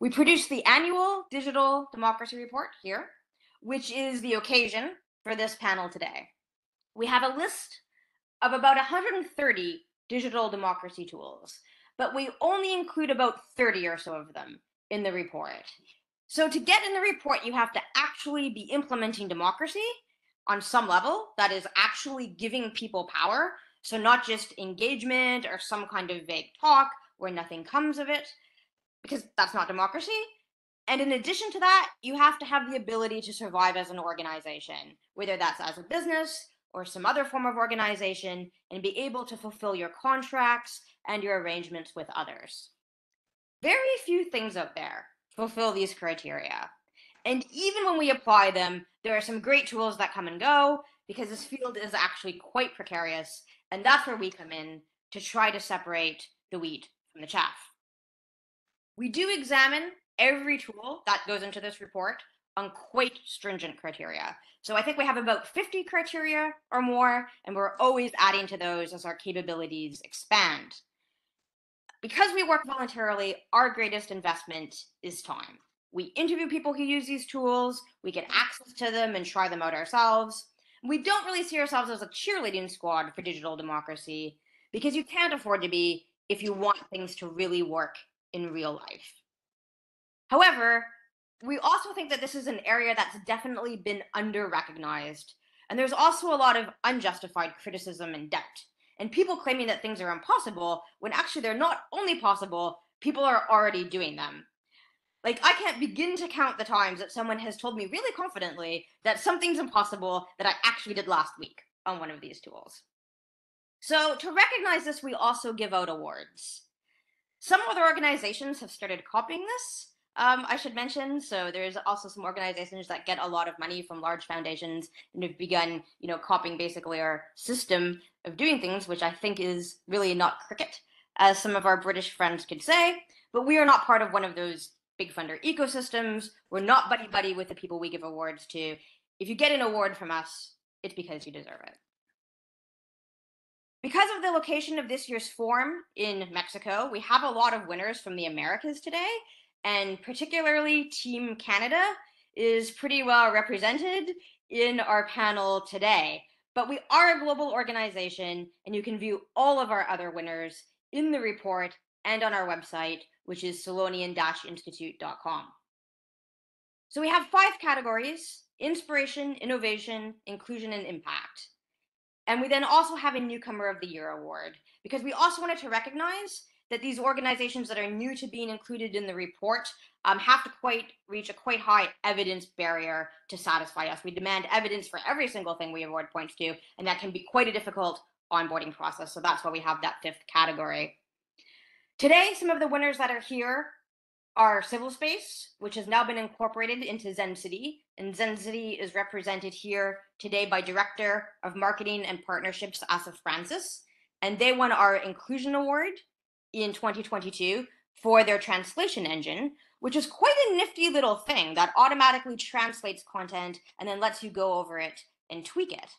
We produce the annual Digital Democracy Report here, which is the occasion for this panel today. We have a list of about 130 digital democracy tools, but we only include about 30 or so of them in the report. So to get in the report, you have to actually be implementing democracy on some level that is actually giving people power. So not just engagement or some kind of vague talk where nothing comes of it, because that's not democracy. And in addition to that, you have to have the ability to survive as an organization, whether that's as a business or some other form of organization, and be able to fulfill your contracts and your arrangements with others. Very few things out there fulfill these criteria. And even when we apply them, there are some great tools that come and go because this field is actually quite precarious. And that's where we come in to try to separate the wheat from the chaff. We do examine every tool that goes into this report on quite stringent criteria. So I think we have about 50 criteria or more, and we're always adding to those as our capabilities expand. Because we work voluntarily, our greatest investment is time. We interview people who use these tools, we get access to them and try them out ourselves. We don't really see ourselves as a cheerleading squad for digital democracy because you can't afford to be if you want things to really work in real life. However, we also think that this is an area that's definitely been under recognized. And there's also a lot of unjustified criticism and doubt. And people claiming that things are impossible when actually they're not only possible, people are already doing them. Like, I can't begin to count the times that someone has told me really confidently that something's impossible that I actually did last week on one of these tools. So, to recognize this, we also give out awards. Some other organizations have started copying this. Um, I should mention. So there's also some organizations that get a lot of money from large foundations and have begun, you know, copying basically our system of doing things, which I think is really not cricket, as some of our British friends could say. But we are not part of one of those big funder ecosystems. We're not buddy buddy with the people we give awards to. If you get an award from us, it's because you deserve it. Because of the location of this year's forum in Mexico, we have a lot of winners from the Americas today, and particularly Team Canada is pretty well represented in our panel today. But we are a global organization, and you can view all of our other winners in the report and on our website, which is solonian-institute.com. So we have five categories, inspiration, innovation, inclusion, and impact. And we then also have a Newcomer of the Year award because we also wanted to recognize that these organizations that are new to being included in the report um, have to quite reach a quite high evidence barrier to satisfy us. We demand evidence for every single thing we award points to, and that can be quite a difficult onboarding process. So that's why we have that fifth category. Today, some of the winners that are here are CivilSpace, which has now been incorporated into Zencity. And Zencity is represented here today by Director of Marketing and Partnerships, Asaf Francis. And they won our Inclusion Award in 2022 for their translation engine, which is quite a nifty little thing that automatically translates content and then lets you go over it and tweak it.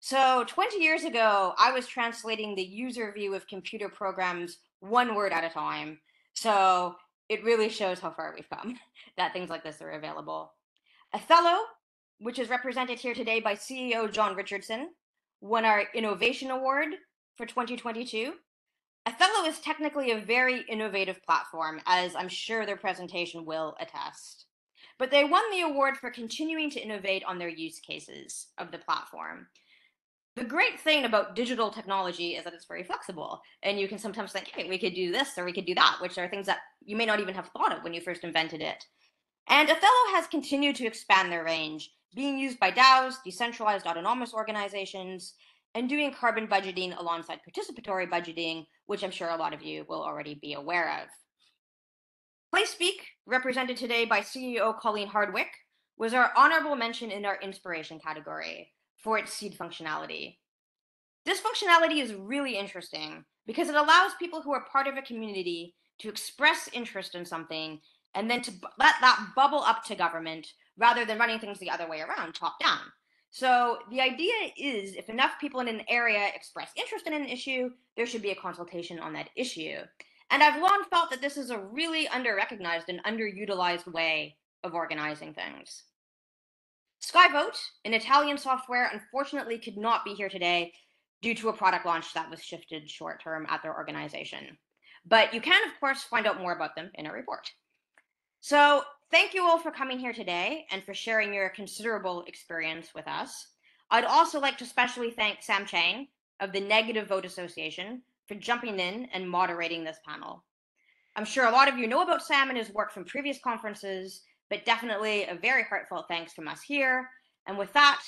So 20 years ago, I was translating the user view of computer programs one word at a time. So it really shows how far we've come that things like this are available. Ethelo, which is represented here today by CEO John Richardson, won our Innovation Award for 2022. Ethelo is technically a very innovative platform, as I'm sure their presentation will attest. But they won the award for continuing to innovate on their use cases of the platform the great thing about digital technology is that it's very flexible and you can sometimes think hey we could do this or we could do that which are things that you may not even have thought of when you first invented it. And Ethelo has continued to expand their range being used by daos decentralized autonomous organizations and doing carbon budgeting alongside participatory budgeting which i'm sure a lot of you will already be aware of. PlaceSpeak represented today by ceo colleen hardwick was our honorable mention in our inspiration category for its seed functionality. This functionality is really interesting because it allows people who are part of a community to express interest in something and then to let that bubble up to government rather than running things the other way around, top down. So the idea is if enough people in an area express interest in an issue, there should be a consultation on that issue. And I've long felt that this is a really under-recognized and underutilized way of organizing things. Skyvote, an Italian software, unfortunately could not be here today due to a product launch that was shifted short term at their organization. But you can, of course, find out more about them in a report. So thank you all for coming here today and for sharing your considerable experience with us. I'd also like to specially thank Sam Chang of the Negative Vote Association for jumping in and moderating this panel. I'm sure a lot of you know about Sam and his work from previous conferences, but definitely a very heartfelt thanks from us here. And with that,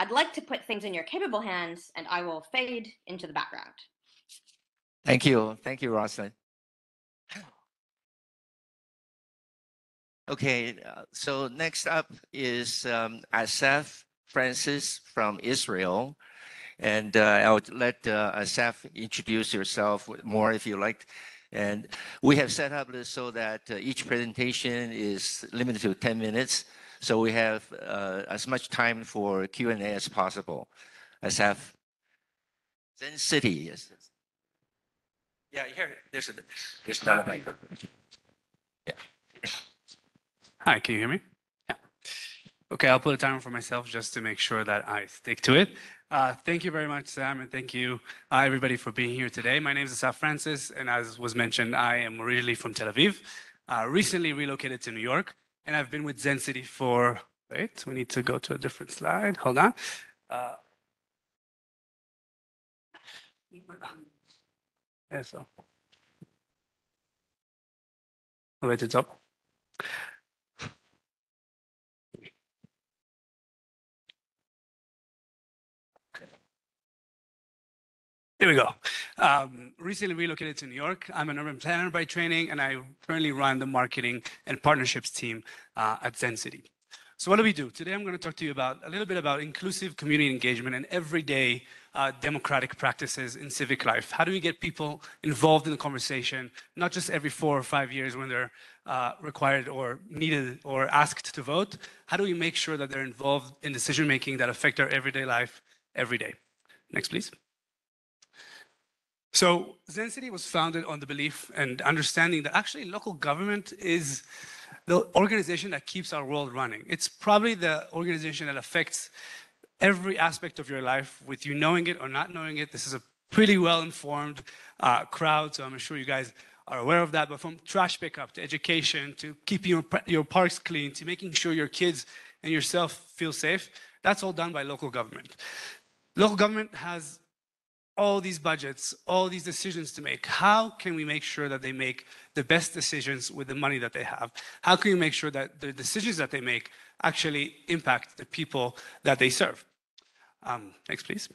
I'd like to put things in your capable hands and I will fade into the background. Thank you. Thank you, Rosalind. Okay, uh, so next up is um, Asaf Francis from Israel. And uh, I'll let uh, Asaf introduce yourself more if you like. And we have set up this so that uh, each presentation is limited to 10 minutes. So we have uh, as much time for Q&A as possible. Asaf, Zencity. Yes. Yeah, here, there's a, there's another microphone. Yeah. Hi, can you hear me? Yeah. Okay, I'll put a timer for myself just to make sure that I stick to it. Uh, thank you very much, Sam, and thank you, uh, everybody, for being here today. My name is Asaf Francis, and as was mentioned, I am originally from Tel Aviv, uh, recently relocated to New York, and I've been with Zencity for, wait, we need to go to a different slide. Hold on. Yeah, so. Wait, it's up. Here we go. Um, recently relocated to New York. I'm an urban planner by training, and I currently run the marketing and partnerships team uh, at Zencity. So what do we do? Today I'm going to talk to you about a little bit about inclusive community engagement and everyday uh, democratic practices in civic life. How do we get people involved in the conversation, not just every four or five years when they're uh, required or needed or asked to vote? How do we make sure that they're involved in decision making that affect our everyday life every day? Next, please. So Zencity was founded on the belief and understanding that actually local government is the organization that keeps our world running. It's probably the organization that affects every aspect of your life, with you knowing it or not knowing it. This is a pretty well-informed uh, crowd, so I'm sure you guys are aware of that. But from trash pickup to education to keeping your, your parks clean to making sure your kids and yourself feel safe, that's all done by local government. Local government has all these budgets, all these decisions to make. How can we make sure that they make the best decisions with the money that they have? How can we make sure that the decisions that they make actually impact the people that they serve? Um, next, please.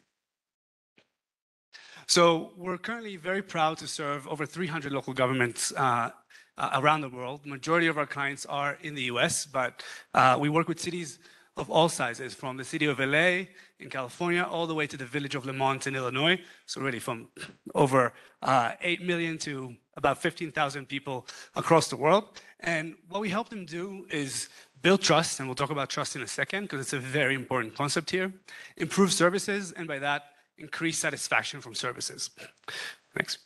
So we're currently very proud to serve over 300 local governments uh, uh, around the world. Majority of our clients are in the US, but uh, we work with cities of all sizes, from the city of LA in California all the way to the village of Lemont in Illinois. So really from over uh, 8 million to about 15,000 people across the world. And what we help them do is build trust, and we'll talk about trust in a second because it's a very important concept here. Improve services, and by that, increase satisfaction from services. Next.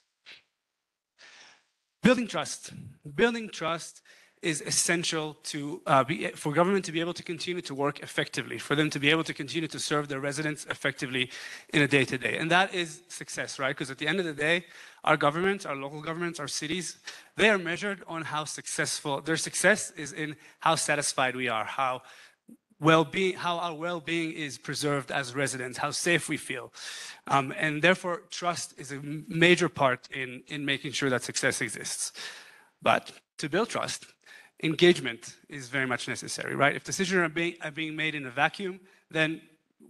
Building trust. Building trust is essential to uh, be, for government to be able to continue to work effectively, for them to be able to continue to serve their residents effectively in a day-to-day. And that is success, right? Because at the end of the day, our governments, our local governments, our cities, they are measured on how successful, their success is in how satisfied we are, how well-being, how our well-being is preserved as residents, how safe we feel. Um, and therefore, trust is a major part in, in making sure that success exists. But to build trust, engagement is very much necessary, right? If decisions are being, are being made in a vacuum, then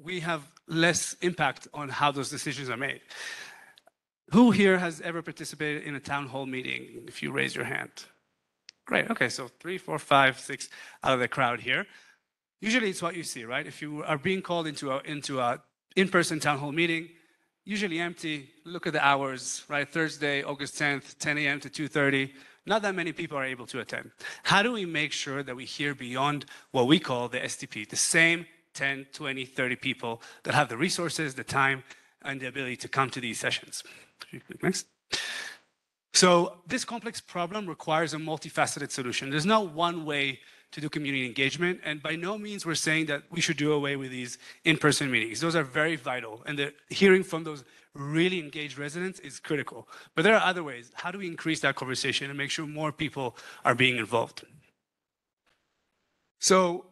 we have less impact on how those decisions are made. Who here has ever participated in a town hall meeting? If you raise your hand. Great, okay, so three, four, five, six out of the crowd here. Usually it's what you see, right? If you are being called into a, into a in-person town hall meeting, usually empty, look at the hours, right? Thursday, August 10th, 10 a.m. to 2.30, not that many people are able to attend. How do we make sure that we hear beyond what we call the STP, the same 10, 20, 30 people that have the resources, the time, and the ability to come to these sessions? Next. So this complex problem requires a multifaceted solution. There's no one way to do community engagement, and by no means we're saying that we should do away with these in-person meetings. Those are very vital, and the hearing from those really engage residents is critical. But there are other ways. How do we increase that conversation and make sure more people are being involved? So,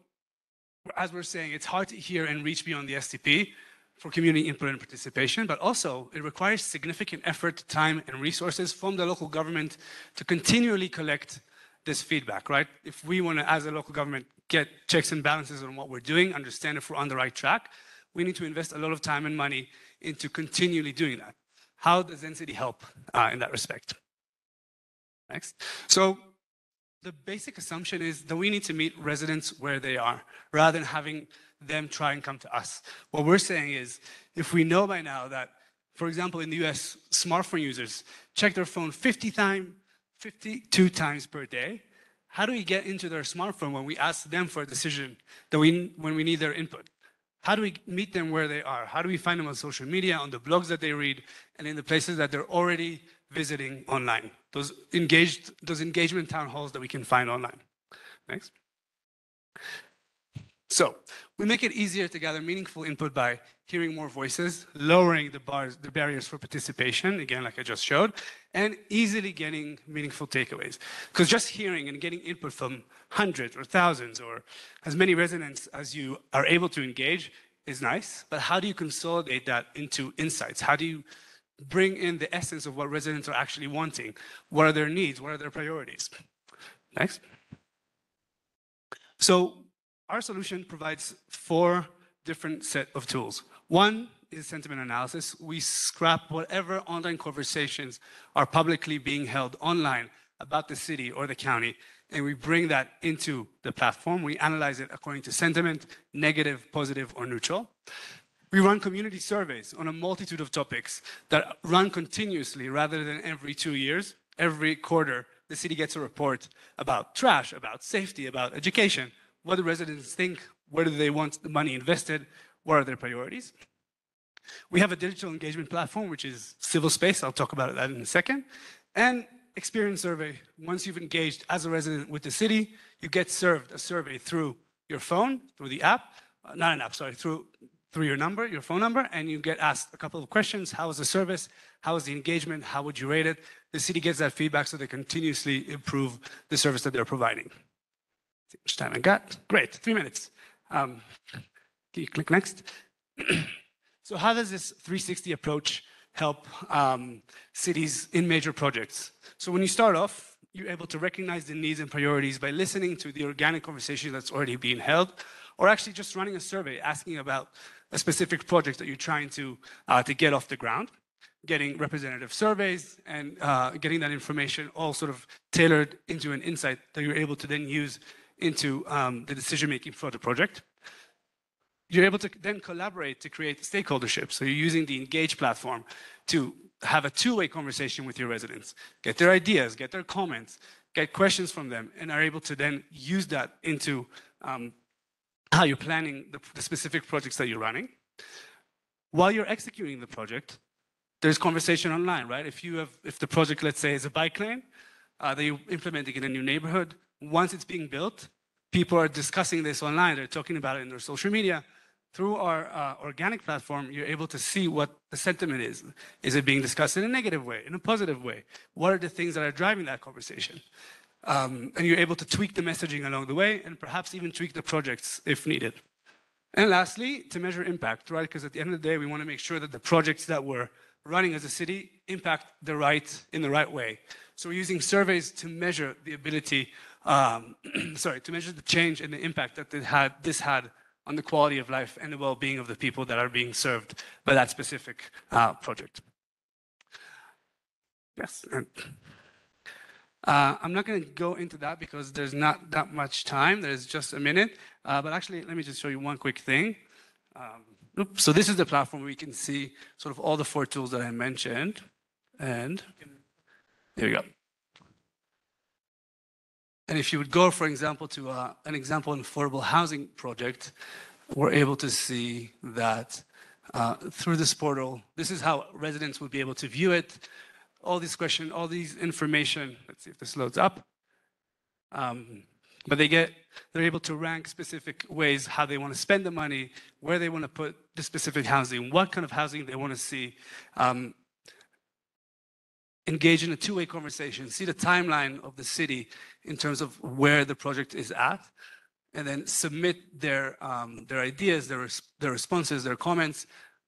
as we're saying, it's hard to hear and reach beyond the STP for community input and participation, but also it requires significant effort, time, and resources from the local government to continually collect this feedback, right? If we want to, as a local government, get checks and balances on what we're doing, understand if we're on the right track, we need to invest a lot of time and money into continually doing that. How does Zencity help uh, in that respect? Next. So the basic assumption is that we need to meet residents where they are rather than having them try and come to us. What we're saying is if we know by now that, for example, in the US, smartphone users check their phone 50 times, 52 times per day, how do we get into their smartphone when we ask them for a decision that we, when we need their input? How do we meet them where they are? How do we find them on social media, on the blogs that they read, and in the places that they're already visiting online? Those engaged, those engagement town halls that we can find online. Next. So we make it easier to gather meaningful input by hearing more voices, lowering the bars, the barriers for participation, again, like I just showed, and easily getting meaningful takeaways. Because just hearing and getting input from hundreds or thousands or as many residents as you are able to engage is nice, but how do you consolidate that into insights? How do you bring in the essence of what residents are actually wanting? What are their needs? What are their priorities? Next. So our solution provides four different set of tools. One is sentiment analysis. We scrap whatever online conversations are publicly being held online about the city or the county, and we bring that into the platform. We analyze it according to sentiment, negative, positive, or neutral. We run community surveys on a multitude of topics that run continuously rather than every two years. Every quarter, the city gets a report about trash, about safety, about education, what do residents think, where do they want the money invested, what are their priorities. We have a digital engagement platform, which is CivilSpace. I'll talk about that in a second. And experience survey. Once you've engaged as a resident with the city, you get served a survey through your phone, through the app, uh, not an app, sorry, through through your number, your phone number, and you get asked a couple of questions. How was the service? How was the engagement? How would you rate it? The city gets that feedback so they continuously improve the service that they're providing. How much time I got? Great, three minutes. Um, click next? so how does this 360 approach help um, cities in major projects? So when you start off, you're able to recognize the needs and priorities by listening to the organic conversation that's already being held, or actually just running a survey asking about a specific project that you're trying to, uh, to get off the ground, getting representative surveys and uh, getting that information all sort of tailored into an insight that you're able to then use into um, the decision making for the project. You're able to then collaborate to create stakeholdership. So you're using the Engage platform to have a two-way conversation with your residents, get their ideas, get their comments, get questions from them, and are able to then use that into um, how you're planning the, the specific projects that you're running. While you're executing the project, there's conversation online, right? If you have, if the project, let's say, is a bike lane uh, that you're implementing in a new neighborhood, once it's being built, people are discussing this online. They're talking about it in their social media. Through our uh, organic platform, you're able to see what the sentiment is. Is it being discussed in a negative way, in a positive way? What are the things that are driving that conversation? Um, and you're able to tweak the messaging along the way and perhaps even tweak the projects if needed. And lastly, to measure impact, right? Because at the end of the day, we want to make sure that the projects that we're running as a city impact the right in the right way. So we're using surveys to measure the ability, um, sorry, to measure the change and the impact that had, this had on the quality of life and the well-being of the people that are being served by that specific uh, project. Yes. Uh, I'm not going to go into that because there's not that much time. There's just a minute. Uh, but actually, let me just show you one quick thing. Um, oops, so this is the platform where we can see sort of all the four tools that I mentioned. And here we go. And if you would go, for example, to uh, an example affordable housing project, we're able to see that uh, through this portal, this is how residents would be able to view it all these question, all these information. Let's see if this loads up. Um, but they get, they're able to rank specific ways how they want to spend the money, where they want to put the specific housing, what kind of housing they want to see. Um, engage in a two-way conversation, see the timeline of the city in terms of where the project is at, and then submit their um, their ideas, their res- their responses, their comments.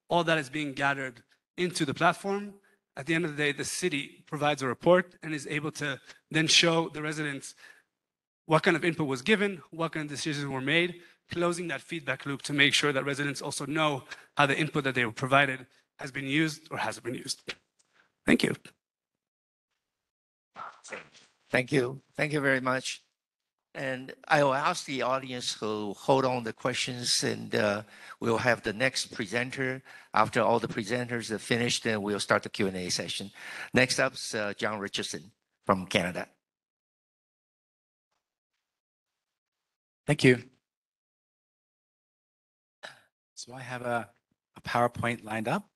All that is being gathered into the platform. At the end of the day, the city provides a report and is able to then show the residents what kind of input was given, what kind of decisions were made, closing that feedback loop to make sure that residents also know how the input that they were provided has been used or hasn't been used. Thank you. Thank you. Thank you very much. And I will ask the audience to hold on the questions and uh, we'll have the next presenter. After all the presenters are finished, then we'll start the Q and A session. Next up is uh, John Richardson from Canada. Thank you. So I have a PowerPoint lined up.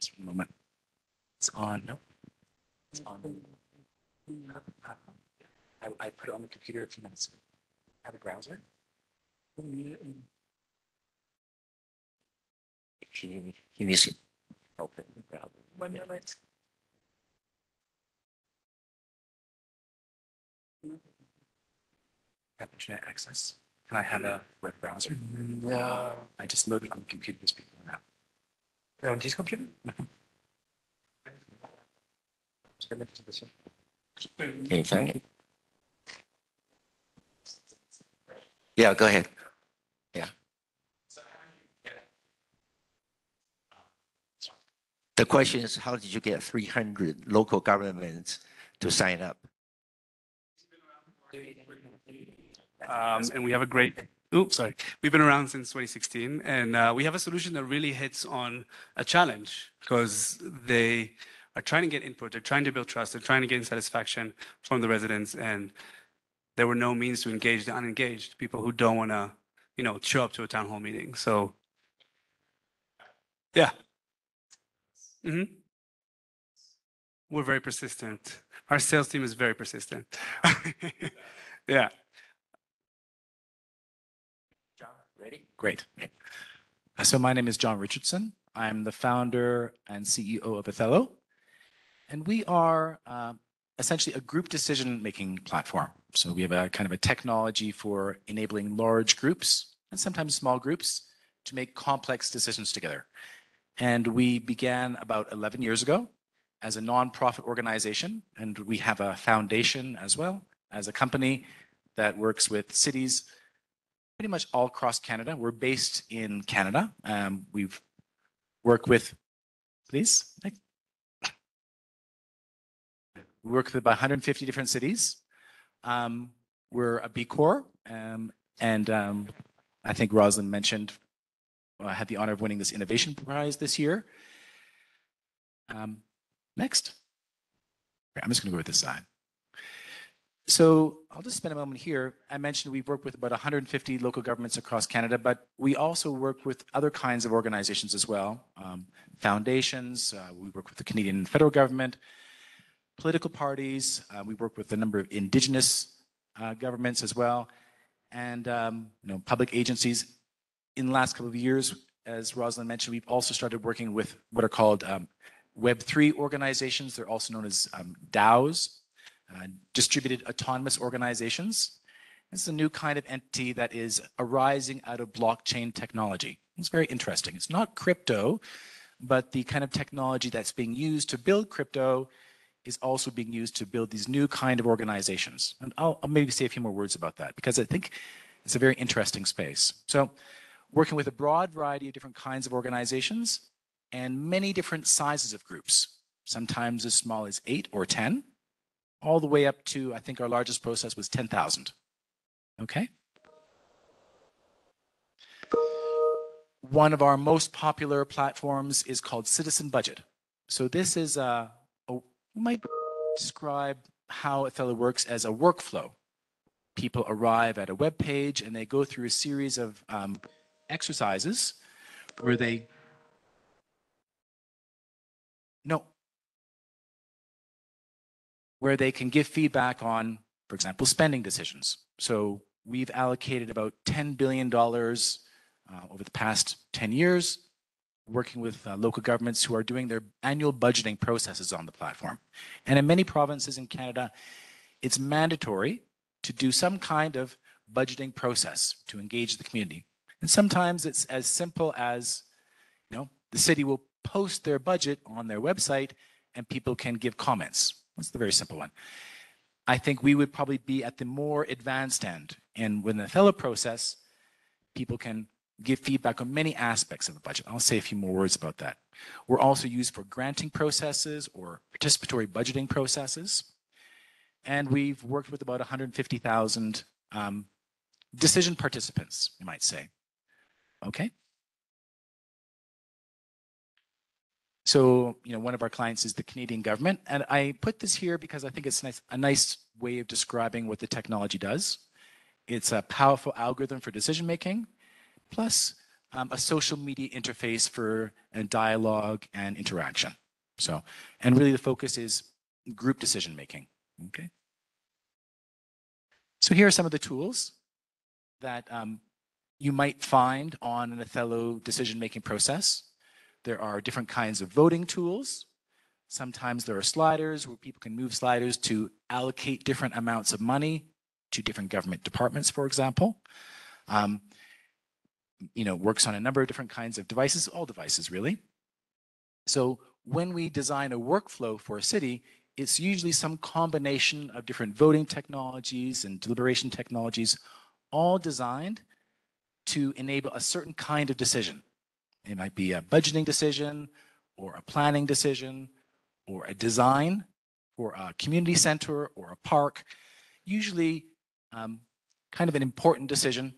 Just one moment. It's on, no. It's on. I, I put it on the computer a few minutes ago. I have a browser. He, he needs to Open the browser. One moment. Have internet access. Can I have a web browser? Mm, no. I just loaded on the computer this before now. This computer? Okay, thank you. Yeah, go ahead. Yeah. The question is, how did you get 300 local governments to sign up? Um, and we have a great, oops, sorry. We've been around since 2016 and uh, we have a solution that really hits on a challenge because they are trying to get input. They're trying to build trust. They're trying to gain satisfaction from the residents. And there were no means to engage the unengaged, people who don't want to, you know, show up to a town hall meeting. So, yeah. hmm We're very persistent. Our sales team is very persistent. yeah. Great. Uh, So my name is John Richardson. I'm the founder and CEO of Ethelo. And we are uh, essentially a group decision-making platform. So we have a kind of a technology for enabling large groups and sometimes small groups to make complex decisions together. And we began about 11 years ago as a nonprofit organization, and we have a foundation as well as a company that works with cities pretty much all across Canada. We're based in Canada. Um, we've worked with, please. We work with about 150 different cities. Um, we're a B Corp, um, and um, I think Rosalind mentioned I had the honor of winning this innovation prize this year. Um, next. I'm just going to go with this side. So I'll just spend a moment here. I mentioned we've worked with about 150 local governments across Canada, but we also work with other kinds of organizations as well. Um, foundations, uh, we work with the Canadian federal government, political parties, uh, we work with a number of indigenous uh, governments as well, and um, you know, public agencies. In the last couple of years, as Rosalind mentioned, we've also started working with what are called um, Web3 organizations. They're also known as um, DAOs, Uh, distributed autonomous organizations. It's a new kind of entity that is arising out of blockchain technology. It's very interesting. It's not crypto, but the kind of technology that's being used to build crypto is also being used to build these new kind of organizations. And I'll, I'll maybe say a few more words about that because I think it's a very interesting space. So working with a broad variety of different kinds of organizations and many different sizes of groups, sometimes as small as eight or 10, all the way up to, I think our largest process was 10,000. Okay? One of our most popular platforms is called Citizen Budget. So this is a, a you might describe how Ethelo works as a workflow. People arrive at a web page and they go through a series of um, exercises where they no where they can give feedback on for example spending decisions. So we've allocated about 10 billion dollars uh, over the past 10 years working with uh, local governments who are doing their annual budgeting processes on the platform. And in many provinces in canada it's mandatory to do some kind of budgeting process to engage the community. And sometimes it's as simple as, you know, the city will post their budget on their website and people can give comments. That's the very simple one. I think we would probably be at the more advanced end. And with the Ethelo process, people can give feedback on many aspects of the budget. I'll say a few more words about that. We're also used for granting processes or participatory budgeting processes. And we've worked with about 150,000 um, decision participants, you might say. Okay. So, you know, one of our clients is the Canadian government. And I put this here because I think it's nice, a nice way of describing what the technology does. It's a powerful algorithm for decision making, plus um, a social media interface for dialogue and interaction. So, and really the focus is group decision making. Okay. So here are some of the tools that um, you might find on an Ethelo decision-making process. There are different kinds of voting tools. Sometimes there are sliders where people can move sliders to allocate different amounts of money to different government departments, for example. Um, you know, works on a number of different kinds of devices, all devices really. So when we design a workflow for a city, it's usually some combination of different voting technologies and deliberation technologies, all designed to enable a certain kind of decision. It might be a budgeting decision or a planning decision or a design for a community center or a park, usually um, kind of an important decision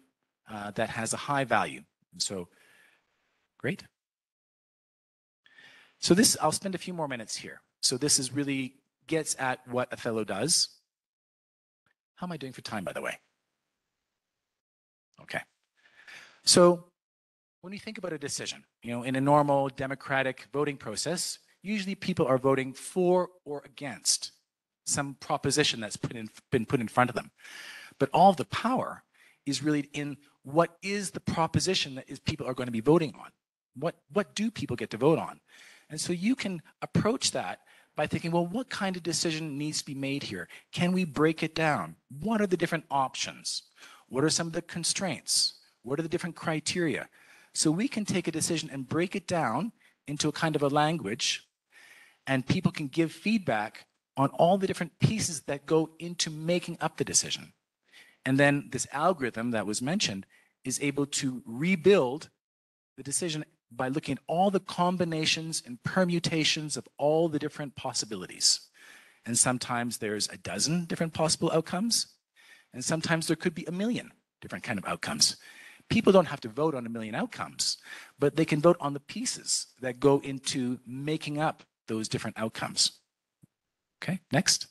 uh, that has a high value. So great. So this, I'll spend a few more minutes here. So this is really gets at what Ethelo does. How am I doing for time, by the way? Okay. So when you think about a decision, you know, in a normal democratic voting process, usually people are voting for or against some proposition that's put in, been put in front of them. But all the power is really in what is the proposition that is people are going to be voting on. What, what do people get to vote on? And so you can approach that by thinking, well, what kind of decision needs to be made here? Can we break it down? What are the different options? What are some of the constraints? What are the different criteria? So we can take a decision and break it down into a kind of a language, and people can give feedback on all the different pieces that go into making up the decision. And then this algorithm that was mentioned is able to rebuild the decision by looking at all the combinations and permutations of all the different possibilities. And sometimes there's a dozen different possible outcomes, and sometimes there could be a million different kind of outcomes people don't have to vote on a million outcomes, but they can vote on the pieces that go into making up those different outcomes. Okay, next.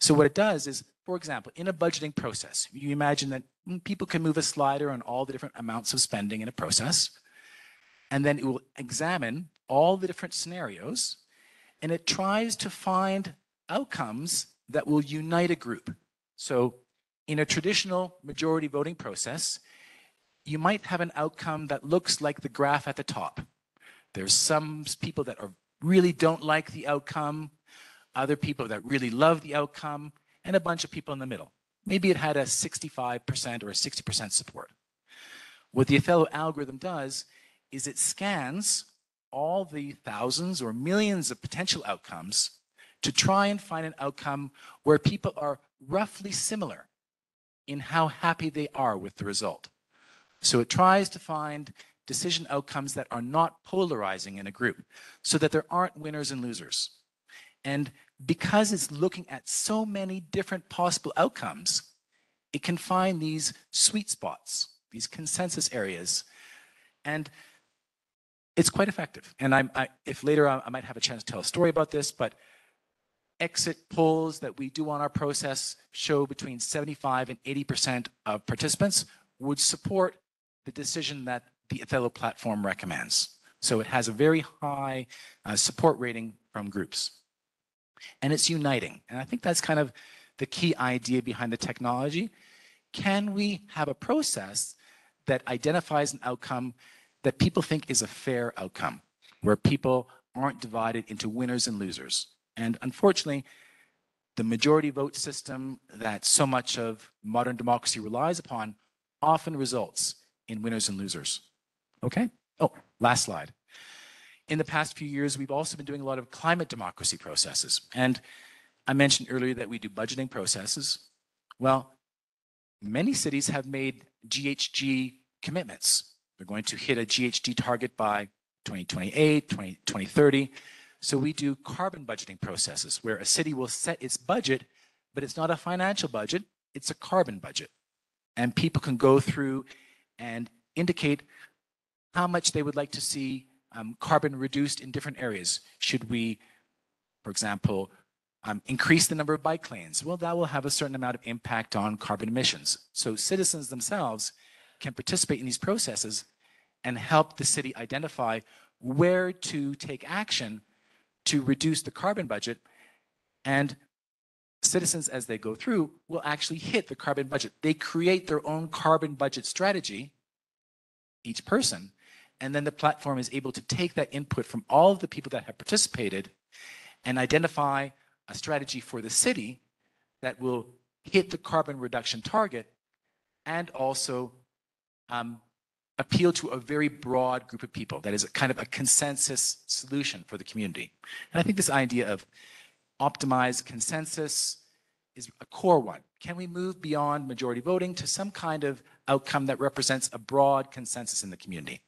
So what it does is, for example, in a budgeting process, you imagine that people can move a slider on all the different amounts of spending in a process, and then it will examine all the different scenarios, and it tries to find outcomes that will unite a group. So in a traditional majority voting process, you might have an outcome that looks like the graph at the top. There's some people that are really don't like the outcome, other people that really love the outcome, and a bunch of people in the middle. Maybe it had a 65% or a 60% support. What the Ethelo algorithm does is it scans all the thousands or millions of potential outcomes to try and find an outcome where people are roughly similar in how happy they are with the result. So it tries to find decision outcomes that are not polarizing in a group so that there aren't winners and losers. And because it's looking at so many different possible outcomes, it can find these sweet spots, these consensus areas. And it's quite effective. And I'm, I, if later I, I might have a chance to tell a story about this, but exit polls that we do on our process show between 75 and 80% of participants would support the decision that the Ethelo platform recommends. So it has a very high uh, support rating from groups. And it's uniting. And I think that's kind of the key idea behind the technology. Can we have a process that identifies an outcome that people think is a fair outcome, where people aren't divided into winners and losers? And unfortunately, the majority vote system that so much of modern democracy relies upon often results in winners and losers. Okay? Oh, last slide. In the past few years, we've also been doing a lot of climate democracy processes. And I mentioned earlier that we do budgeting processes. Well, many cities have made GHG commitments. They're going to hit a GHG target by 2028, 20, 2030. So we do carbon budgeting processes where a city will set its budget, but it's not a financial budget, it's a carbon budget. And people can go through and indicate how much they would like to see um, carbon reduced in different areas. Should we, for example, um, increase the number of bike lanes? Well, that will have a certain amount of impact on carbon emissions. So citizens themselves can participate in these processes and help the city identify where to take action to reduce the carbon budget. And citizens, as they go through, will actually hit the carbon budget. They create their own carbon budget strategy, each person, and then the platform is able to take that input from all of the people that have participated and identify a strategy for the city that will hit the carbon reduction target and also um, appeal to a very broad group of people. That is a kind of a consensus solution for the community. And I think this idea of optimized consensus is a core one. Can we move beyond majority voting to some kind of outcome that represents a broad consensus in the community?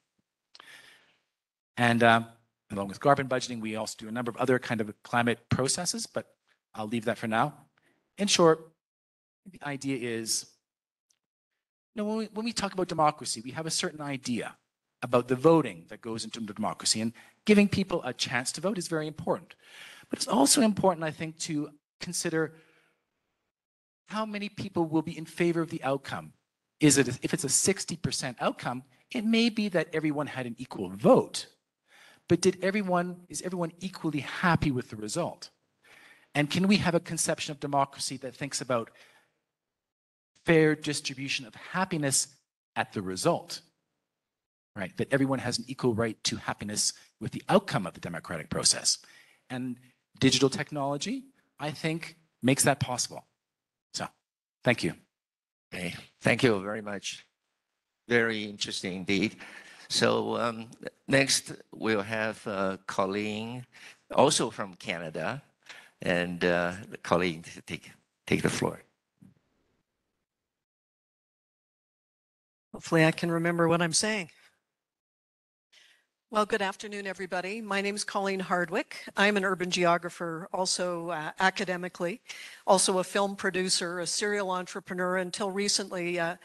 And um, along with carbon budgeting, we also do a number of other kind of climate processes, but I'll leave that for now. In short, the idea is, you know, when we, when we talk about democracy, we have a certain idea about the voting that goes into democracy, and giving people a chance to vote is very important. But it's also important, I think, to consider how many people will be in favor of the outcome. Is it, if it's a 60% outcome, it may be that everyone had an equal vote, but did everyone, is everyone equally happy with the result? And can we have a conception of democracy that thinks about fair distribution of happiness at the result? Right, that everyone has an equal right to happiness with the outcome of the democratic process. And digital technology, I think, makes that possible. So, thank you. Okay, thank you very much. Very interesting indeed. So um, next we'll have uh, Colleen, also from Canada, and uh, Colleen take take the floor. Hopefully I can remember what I'm saying. Well, good afternoon, everybody. My name is Colleen Hardwick. I'm an urban geographer, also uh, academically, also a film producer, a serial entrepreneur, until recently uh,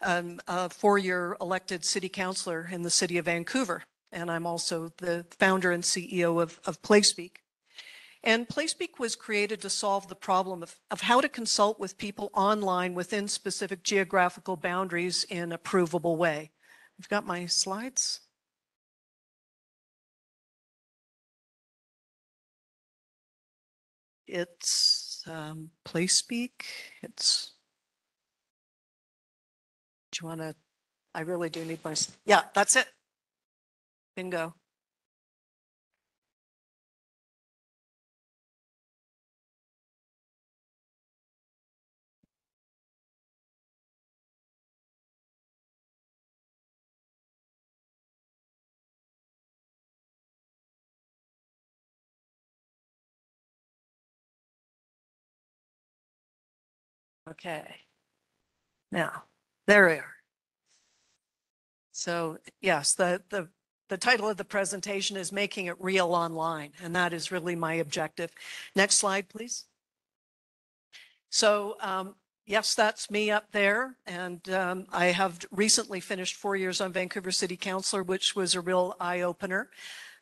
um, a four-year elected city councillor in the city of Vancouver. And I'm also the founder and CEO of, of PlaceSpeak. And PlaceSpeak was created to solve the problem of, of how to consult with people online within specific geographical boundaries in a provable way. I've got my slides. It's um, PlaceSpeak. It's. Do you want to? I really do need my. Yeah, that's it. Bingo. Okay. Now, there we are. So yes, the, the, the title of the presentation is Making It Real Online, and that is really my objective. Next slide, please. So um, yes, that's me up there. And um, I have recently finished four years on Vancouver City Councilor, which was a real eye opener.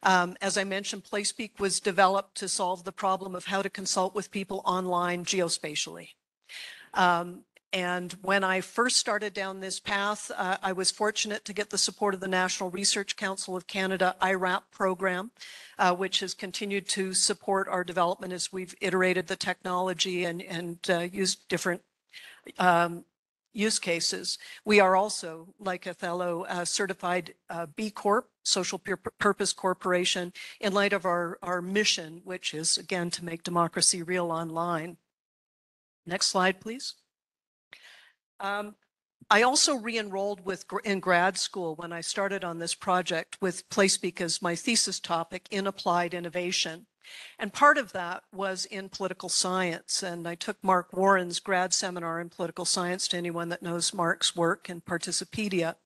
Um, as I mentioned, PlaceSpeak was developed to solve the problem of how to consult with people online geospatially. Um, And when I first started down this path, uh, I was fortunate to get the support of the National Research Council of Canada IRAP program, uh, which has continued to support our development as we've iterated the technology and, and uh, used different um, use cases. We are also, like Ethelo, uh, certified uh, B Corp, Social Pur- Purpose Corporation, in light of our, our mission, which is, again, to make democracy real online. Next slide, please. Um, I also re-enrolled with in grad school when I started on this project with PlaceSpeak as my thesis topic in applied innovation. And part of that was in political science. And I took Mark Warren's grad seminar in political science to anyone that knows Mark's work in Participedia.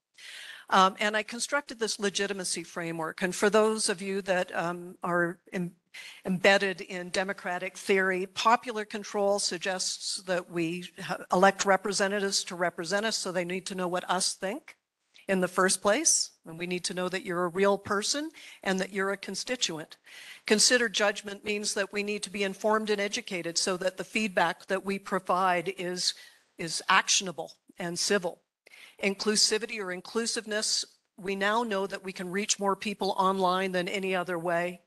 Um, and I constructed this legitimacy framework. And for those of you that um, are em- embedded in democratic theory, popular control suggests that we elect representatives to represent us, so they need to know what us think in the first place. And we need to know that you're a real person and that you're a constituent. Considered judgment means that we need to be informed and educated so that the feedback that we provide is, is actionable and civil. Inclusivity or inclusiveness, we now know that we can reach more people online than any other way.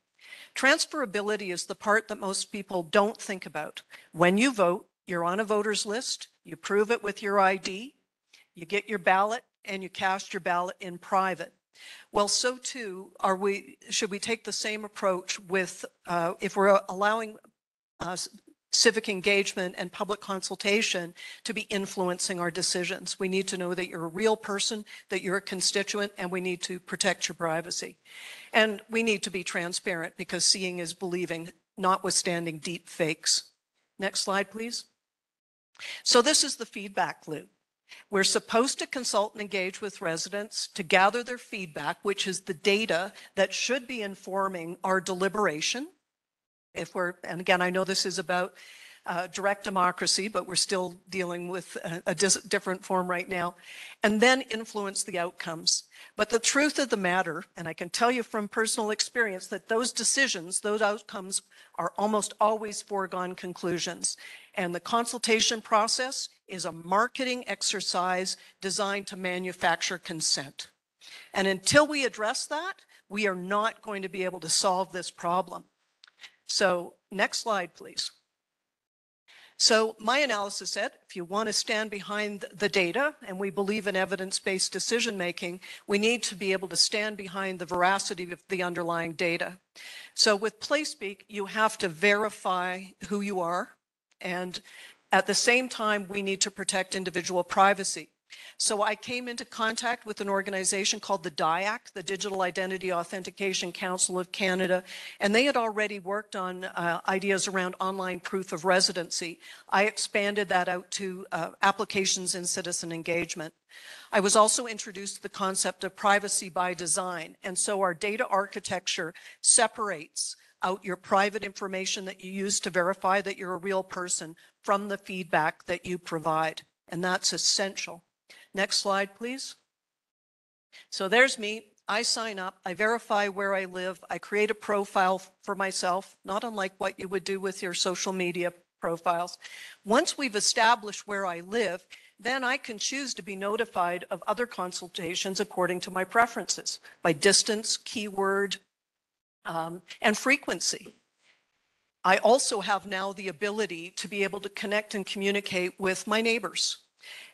Transferability is the part that most people don't think about. When you vote, you're on a voter's list, you prove it with your ID, you get your ballot, and you cast your ballot in private. Well, so too are we, should we take the same approach with, uh, if we're allowing uh, civic engagement and public consultation to be influencing our decisions? We need to know that you're a real person, that you're a constituent, and we need to protect your privacy. And we need to be transparent because seeing is believing, notwithstanding deep fakes. Next slide, please. So this is the feedback loop. We're supposed to consult and engage with residents to gather their feedback, which is the data that should be informing our deliberation. If we're, and again, I know this is about uh, direct democracy, but we're still dealing with a, a dis- different form right now, and then influence the outcomes. But the truth of the matter, and I can tell you from personal experience that those decisions, those outcomes are almost always foregone conclusions. And the consultation process is a marketing exercise designed to manufacture consent. And until we address that, we are not going to be able to solve this problem. So next slide, please. So my analysis said, if you want to stand behind the data, and we believe in evidence-based decision-making, we need to be able to stand behind the veracity of the underlying data. So with PlaceSpeak, you have to verify who you are, and at the same time, we need to protect individual privacy. So I came into contact with an organization called the DIAC, the Digital Identity Authentication Council of Canada, and they had already worked on uh, ideas around online proof of residency. I expanded that out to uh, applications in citizen engagement. I was also introduced to the concept of privacy by design, and so our data architecture separates out your private information that you use to verify that you're a real person from the feedback that you provide, and that's essential. Next slide, please. So there's me. I sign up, I verify where I live, I create a profile for myself, not unlike what you would do with your social media profiles. Once we've established where I live, then I can choose to be notified of other consultations according to my preferences by distance, keyword, um, and frequency. I also have now the ability to be able to connect and communicate with my neighbors.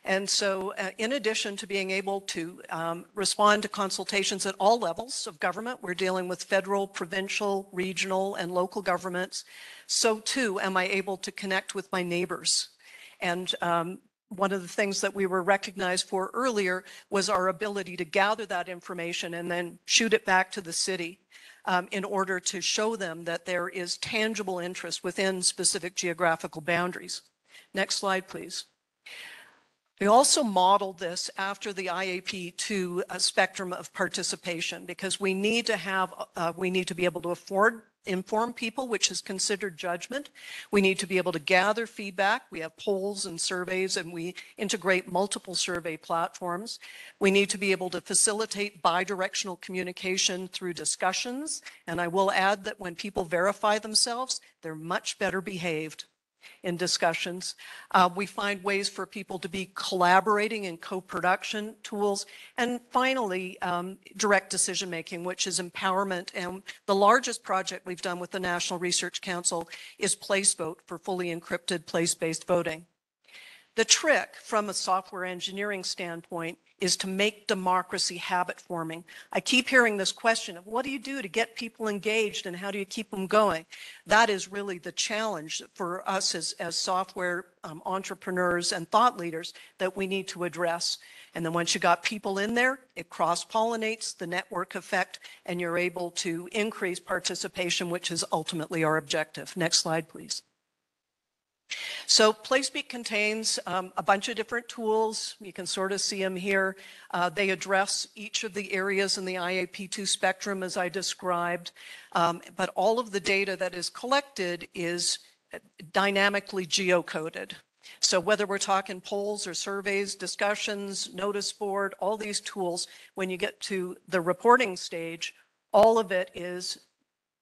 And so, uh, in addition to being able to um, respond to consultations at all levels of government, we're dealing with federal, provincial, regional, and local governments. So, too, am I able to connect with my neighbors. And um, one of the things that we were recognized for earlier was our ability to gather that information and then shoot it back to the city um, in order to show them that there is tangible interest within specific geographical boundaries. Next slide, please. We also modeled this after the IAP2 a spectrum of participation because we need to have, uh, we need to be able to afford, inform people, which is considered judgment. We need to be able to gather feedback. We have polls and surveys and we integrate multiple survey platforms. We need to be able to facilitate bidirectional communication through discussions. And I will add that when people verify themselves, they're much better behaved. In discussions. Uh, we find ways for people to be collaborating in co-production tools. And finally, um, direct decision making, which is empowerment. And the largest project we've done with the National Research Council is PlaceVote for fully encrypted place-based voting. The trick from a software engineering standpoint is to make democracy habit forming. I keep hearing this question of what do you do to get people engaged and how do you keep them going? That is really the challenge for us as, as software um, entrepreneurs and thought leaders that we need to address. And then once you got people in there, it cross pollinates the network effect and you're able to increase participation, which is ultimately our objective. Next slide, please. So PlaceSpeak contains um, a bunch of different tools. You can sort of see them here. Uh, they address each of the areas in the IAP2 spectrum as I described, um, but all of the data that is collected is dynamically geocoded. So whether we're talking polls or surveys, discussions, notice board, all these tools, when you get to the reporting stage, all of it is,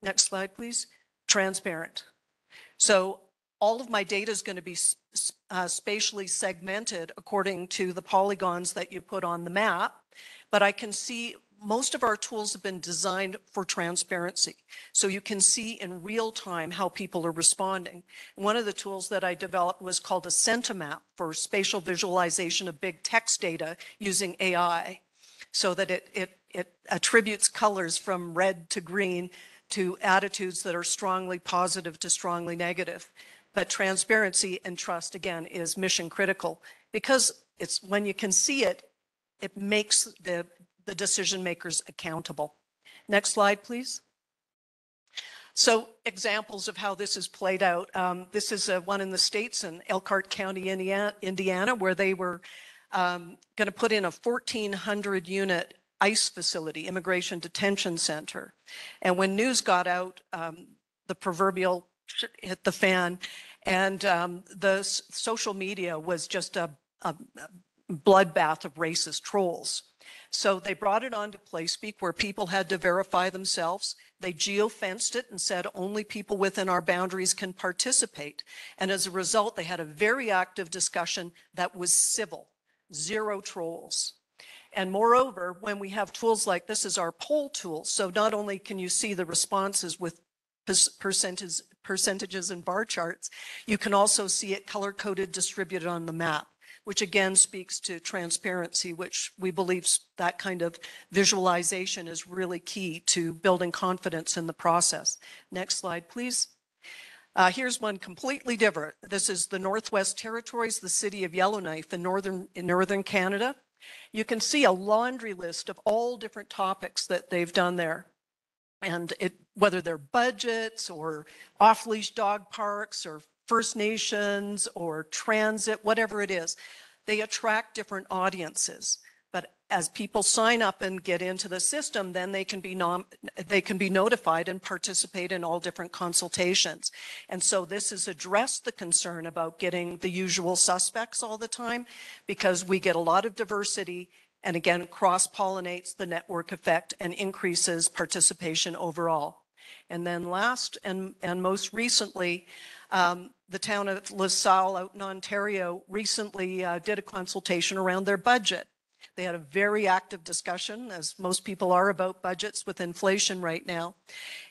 next slide please, transparent. So all of my data is going to be uh, spatially segmented according to the polygons that you put on the map. But I can see most of our tools have been designed for transparency. So you can see in real time how people are responding. One of the tools that I developed was called a Sentimap for spatial visualization of big text data using AI so that it, it, it attributes colors from red to green to attitudes that are strongly positive to strongly negative. But transparency and trust, again, is mission critical because it's when you can see it, it makes the, the decision makers accountable. Next slide, please. So examples of how this is played out. Um, this is uh, one in the States in Elkhart County, Indiana, Indiana where they were um, going to put in a 1,400 unit ICE facility, Immigration Detention Center. And when news got out, um, the proverbial hit the fan. And um, the social media was just a, a bloodbath of racist trolls. So they brought it onto PlaceSpeak where people had to verify themselves. They geofenced it and said only people within our boundaries can participate. And as a result, they had a very active discussion that was civil, zero trolls. And moreover, when we have tools like this is our poll tool, so not only can you see the responses with percentages, percentages and bar charts, you can also see it color coded distributed on the map, which again speaks to transparency, which we believe that kind of visualization is really key to building confidence in the process. Next slide, please. Uh, here's one completely different. This is the Northwest Territories, the city of Yellowknife in northern, in northern Canada. You can see a laundry list of all different topics that they've done there and it, whether they're budgets or off-leash dog parks or First Nations or transit, whatever it is, they attract different audiences. As people sign up and get into the system, then they can be nom- they can be notified and participate in all different consultations. And so this has addressed the concern about getting the usual suspects all the time because we get a lot of diversity and again, cross-pollinates the network effect and increases participation overall. And then last and, and most recently, um, the town of LaSalle out in Ontario recently uh, did a consultation around their budget. They had a very active discussion, as most people are, about budgets with inflation right now.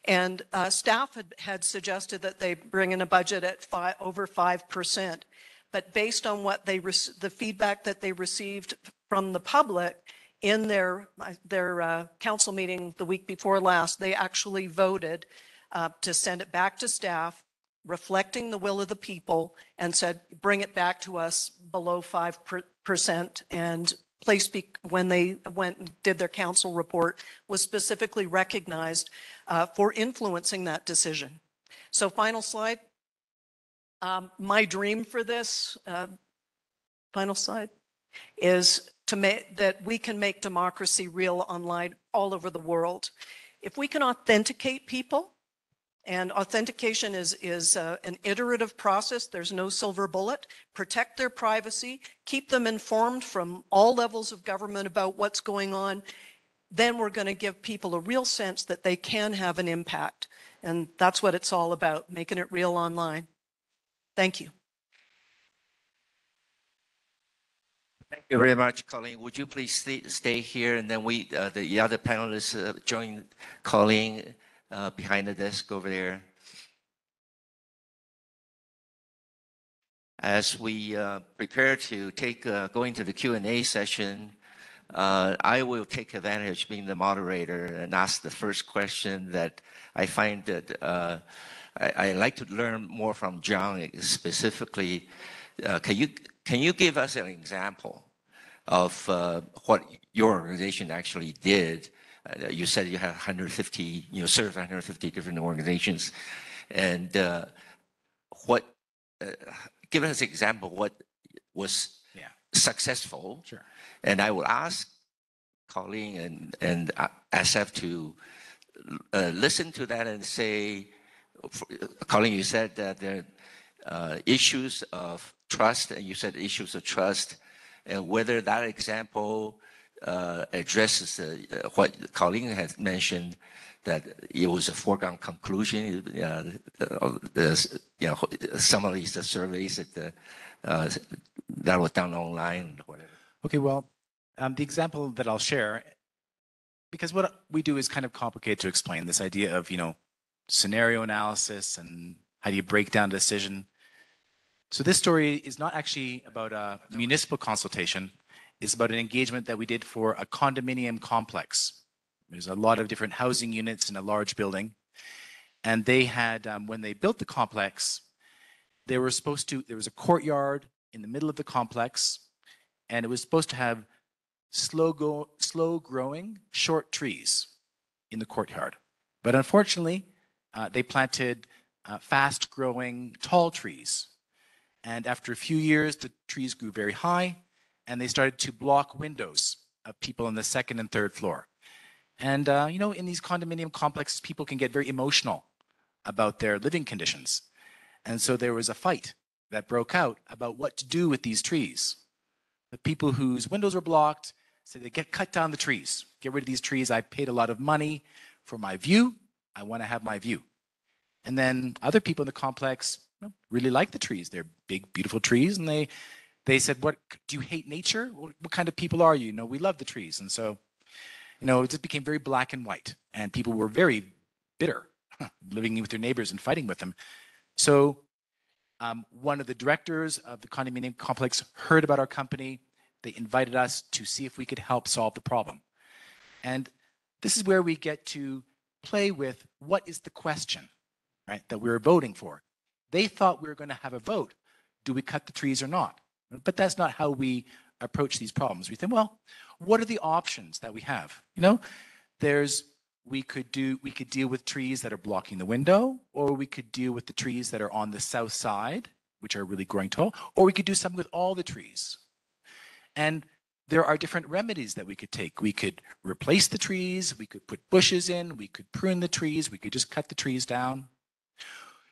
And uh, staff had, had suggested that they bring in a budget at over 5%. But based on what they, the feedback that they received from the public in their, their uh, council meeting the week before last, they actually voted uh, to send it back to staff, reflecting the will of the people, and said, bring it back to us below 5%. And PlaceSpeak, when they went and did their council report, was specifically recognized uh, for influencing that decision. So final slide. Um, my dream for this, uh, final slide, is to make that we can make democracy real online all over the world. If we can authenticate people, and authentication is, is uh, an iterative process. There's no silver bullet. Protect their privacy, keep them informed from all levels of government about what's going on. Then we're going to give people a real sense that they can have an impact. And that's what it's all about, making it real online. Thank you. Thank you very much, Colleen. Would you please stay, here and then we, uh, the other panelists, uh, join Colleen, uh, behind the desk over there. As we, uh, prepare to take, uh, go into the Q and A session, uh, I will take advantage being the moderator and ask the first question that I find that, uh, I, I like to learn more from John specifically. Uh, can you, can you give us an example of what your organization actually did? Uh, you said you had 150, you know, served 150 different organizations. And uh, what, uh, give us an example what was Yeah. successful. Sure. And I will ask Colleen and, and uh, Asaf to uh, listen to that and say, for- Colleen, you said that there are uh, issues of trust, and you said issues of trust, and whether that example addresses uh, what Colleen has mentioned, that it was a foregone conclusion, uh, uh, the, you know, some of these surveys that, uh, that was done online, whatever. Okay, well, um, the example that I'll share, because what we do is kind of complicated to explain this idea of, you know, scenario analysis and how do you break down a decision. So this story is not actually about a municipal consultation. It's about an engagement that we did for a condominium complex. There's a lot of different housing units in a large building. And they had, um, when they built the complex, they were supposed to, there was a courtyard in the middle of the complex, and it was supposed to have slow go, slow growing short trees in the courtyard. But unfortunately, uh, they planted uh, fast growing tall trees. And after a few years, the trees grew very high and they started to block windows of people on the second and third floor. And, uh, you know, in these condominium complexes, people can get very emotional about their living conditions. And so there was a fight that broke out about what to do with these trees. The people whose windows were blocked said they get cut down the trees, get rid of these trees. I paid a lot of money for my view. I want to have my view. And then other people in the complex really like the trees. They're big, beautiful trees, and they they said, "What do you hate nature? What, what kind of people are you? You know, we love the trees." And so, you know, it just became very black and white, and people were very bitter, living with their neighbors and fighting with them. So um, one of the directors of the condominium complex heard about our company. They invited us to see if we could help solve the problem. And this is where we get to play with what is the question, right, that we were voting for. They thought we were going to have a vote. Do we cut the trees or not? But that's not how we approach these problems. We think, well, what are the options that we have? You know, there's we could do we could deal with trees that are blocking the window or we could deal with the trees that are on the south side which are really growing tall or we could do something with all the trees. And there are different remedies that we could take. We could replace the trees we could put bushes in we could prune the trees we could just cut the trees down.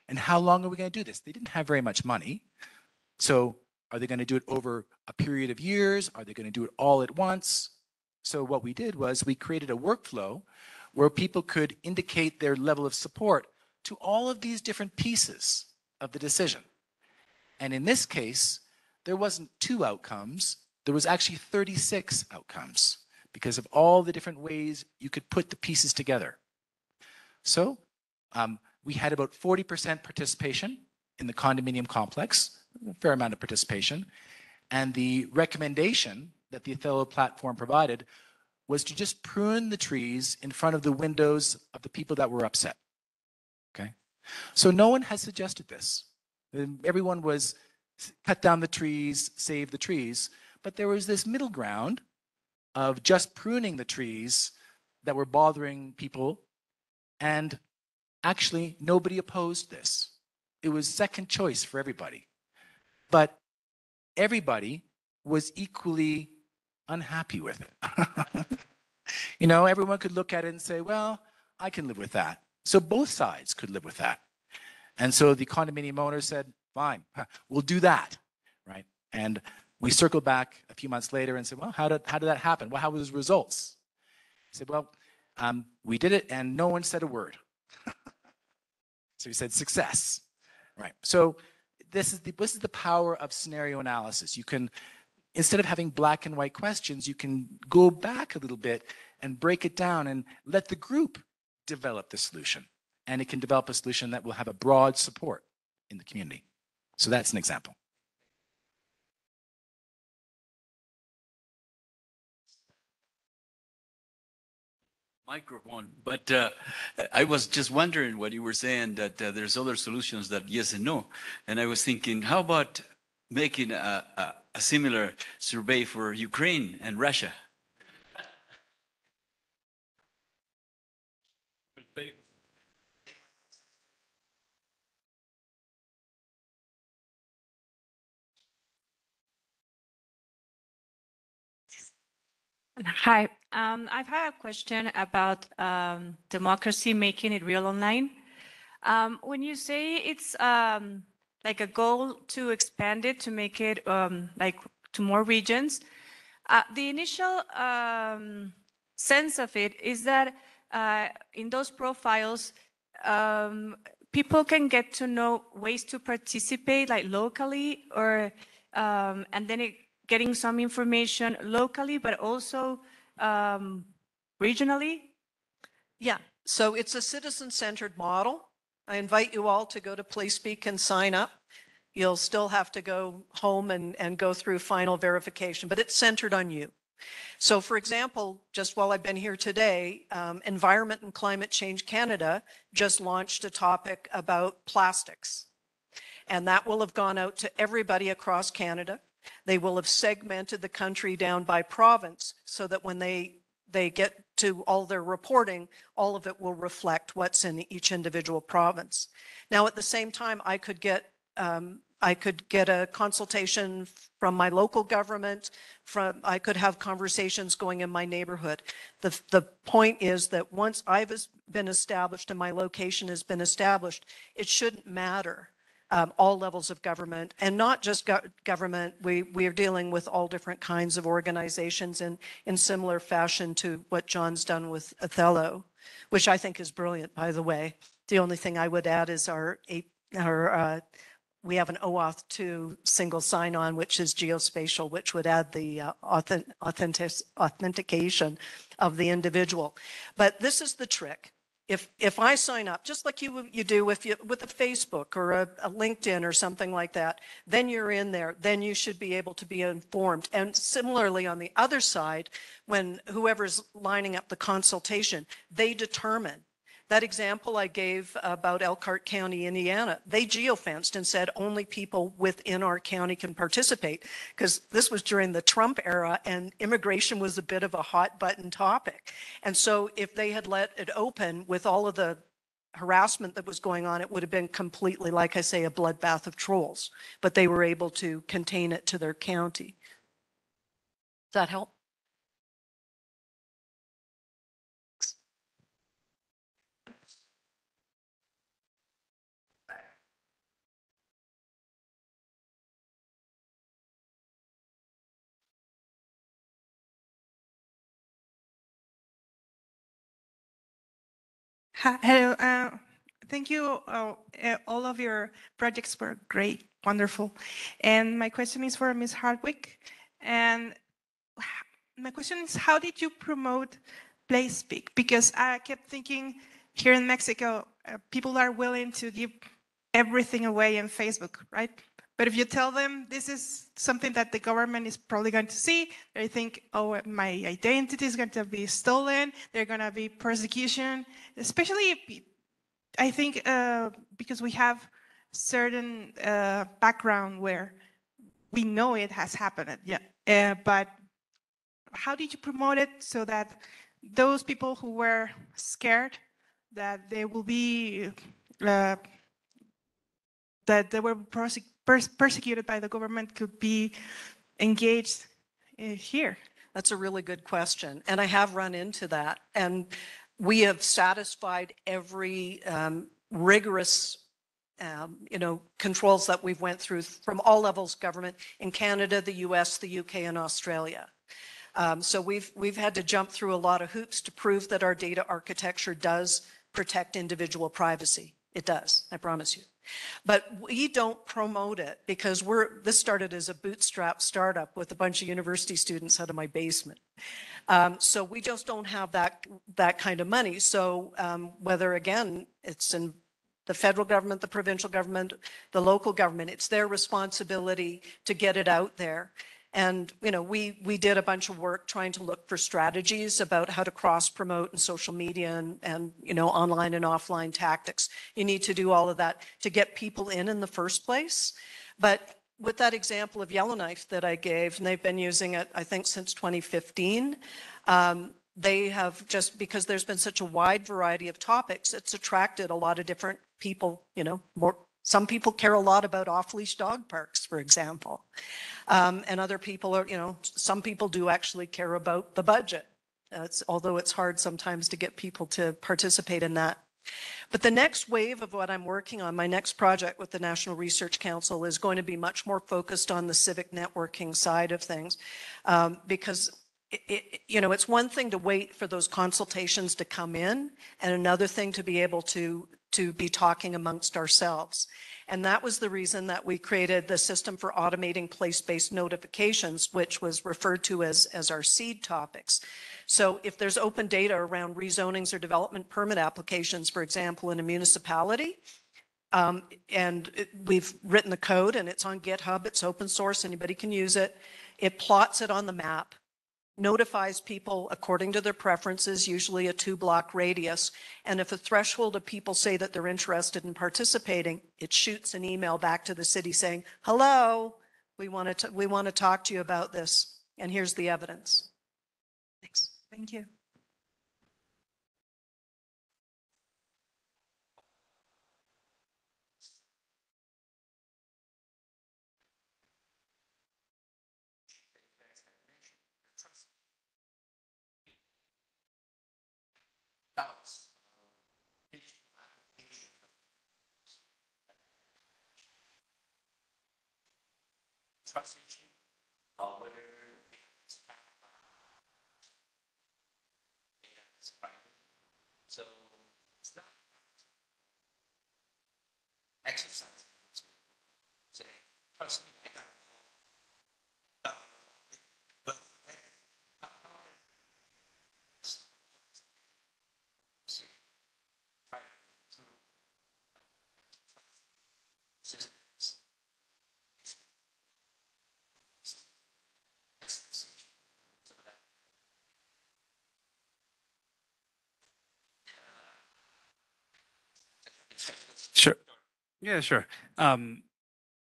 And how long are we going to do this? They didn't have very much money. So are they going to do it over a period of years are they going to do it all at once so what we did was we created a workflow where people could indicate their level of support to all of these different pieces of the decision. And in this case, there wasn't two outcomes, there was actually 36 outcomes because of all the different ways you could put the pieces together. So um, we had about 40% participation in the condominium complex, a fair amount of participation. And the recommendation that the Ethelo platform provided was to just prune the trees in front of the windows of the people that were upset. Okay. So no one has suggested this. Um, Everyone was cut down the trees, save the trees. But there was this middle ground of just pruning the trees that were bothering people. And actually, nobody opposed this. It was second choice for everybody. But everybody was equally unhappy with it. you know, everyone could look at it and say, well, I can live with that. So both sides could live with that. And so the condominium owner said, fine, we'll do that. Right. And we circled back a few months later and said, well, how did, how did that happen? Well, how was the results? He said, well, um, we did it and no one said a word. so he said, success. Right. So this is the this is the power of scenario analysis. You can instead of having black and white questions, you can go back a little bit and break it down and let the group develop the solution. And it can develop a solution that will have a broad support in the community. So that's an example. Microphone, but uh, I was just wondering what you were saying that uh, there's other solutions that yes and no. And I was thinking, how about making a, a, a similar survey for Ukraine and Russia? Hi, um, I've had a question about um, democracy making it real online. Um, when you say it's um, like a goal to expand it to make it um, like to more regions, uh, the initial um, sense of it is that uh, in those profiles, people can get to know ways to participate like locally or and then it, getting some information locally, but also um, regionally. Yeah, so it's a citizen-centered model. I invite you all to go to PlaceSpeak and sign up. You'll still have to go home and, and go through final verification, but it's centered on you. So for example, just while I've been here today, um, Environment and Climate Change Canada just launched a topic about plastics. And that will have gone out to everybody across Canada. They will have segmented the country down by province so that when they they get to all their reporting, all of it will reflect what's in each individual province. Now, at the same time, I could get um, I could get a consultation from my local government. From I could have conversations going in my neighborhood. The the point is that once I've been established and my location has been established, it shouldn't matter um, all levels of government and not just go- government. We, we are dealing with all different kinds of organizations in, in similar fashion to what John's done with Ethelo, which I think is brilliant, by the way. The only thing I would add is our, our, uh, we have an OAuth 2 single sign-on, which is geospatial, which would add the uh, authen- authentic- authentication of the individual. But this is the trick if if I sign up, just like you you do you with a Facebook or a, a, LinkedIn or something like that, then you're in there. Then you should be able to be informed. And similarly, on the other side, when whoever's lining up the consultation, they determine that example I gave about Elkhart County, Indiana, they geofenced and said only people within our county can participate because this was during the Trump era and immigration was a bit of a hot button topic. And so if they had let it open with all of the harassment that was going on, it would have been completely, like I say, a bloodbath of trolls. But they were able to contain it to their county. Does that help? Hello. Uh, thank you. Uh, uh, all of your projects were great, wonderful. And my question is for Ms. Hardwick. And my question is, how did you promote PlaceSpeak? Because I kept thinking here in Mexico, uh, people are willing to give everything away in Facebook, right? But if you tell them this is something that the government is probably going to see, they think, oh, my identity is going to be stolen. They're going to be persecution, especially I think uh, because we have certain uh, background where we know it has happened. Yeah, uh, but how did you promote it so that those people who were scared that they will be uh, that they were prosec- pers- persecuted by the government could be engaged uh, here? That's a really good question. And I have run into that. And we have satisfied every um, rigorous, um, you know, controls that we've went through from all levels government in Canada, the US, the UK, and Australia. Um, so we've we've had to jump through a lot of hoops to prove that our data architecture does protect individual privacy. It does, I promise you. But we don't promote it because we're, this started as a bootstrap startup with a bunch of university students out of my basement. Um, so we just don't have that, that kind of money. So um, whether, again, it's in the federal government, the provincial government, the local government, it's their responsibility to get it out there. And, you know, we, we did a bunch of work trying to look for strategies about how to cross promote in social media and, and, you know, online and offline tactics. You need to do all of that to get people in in the first place. But with that example of Yellowknife that I gave, and they've been using it, I think, since 2015, um, they have just because there's been such a wide variety of topics, it's attracted a lot of different people, you know, more, some people care a lot about off-leash dog parks, for example. Um, and other people are, you know, some people do actually care about the budget. Uh, It's, although it's hard sometimes to get people to participate in that. But the next wave of what I'm working on, my next project with the National Research Council is going to be much more focused on the civic networking side of things. Um, because it, it, you know, it's one thing to wait for those consultations to come in and another thing to be able to, to be talking amongst ourselves. And that was the reason that we created the system for automating place-based notifications, which was referred to as, as our seed topics. So if there's open data around rezonings or development permit applications, for example, in a municipality, um, and it- we've written the code and it's on GitHub, it's open source, anybody can use it. It plots it on the map, notifies people according to their preferences, usually a two block radius. And if a threshold of people say that they're interested in participating, it shoots an email back to the city saying, hello, we want to, we want to talk to you about this. And here's the evidence. Thanks. Thank you. So it's not exercise. Say, trust me, I got it. Uh, but Sure. Yeah, sure. Um,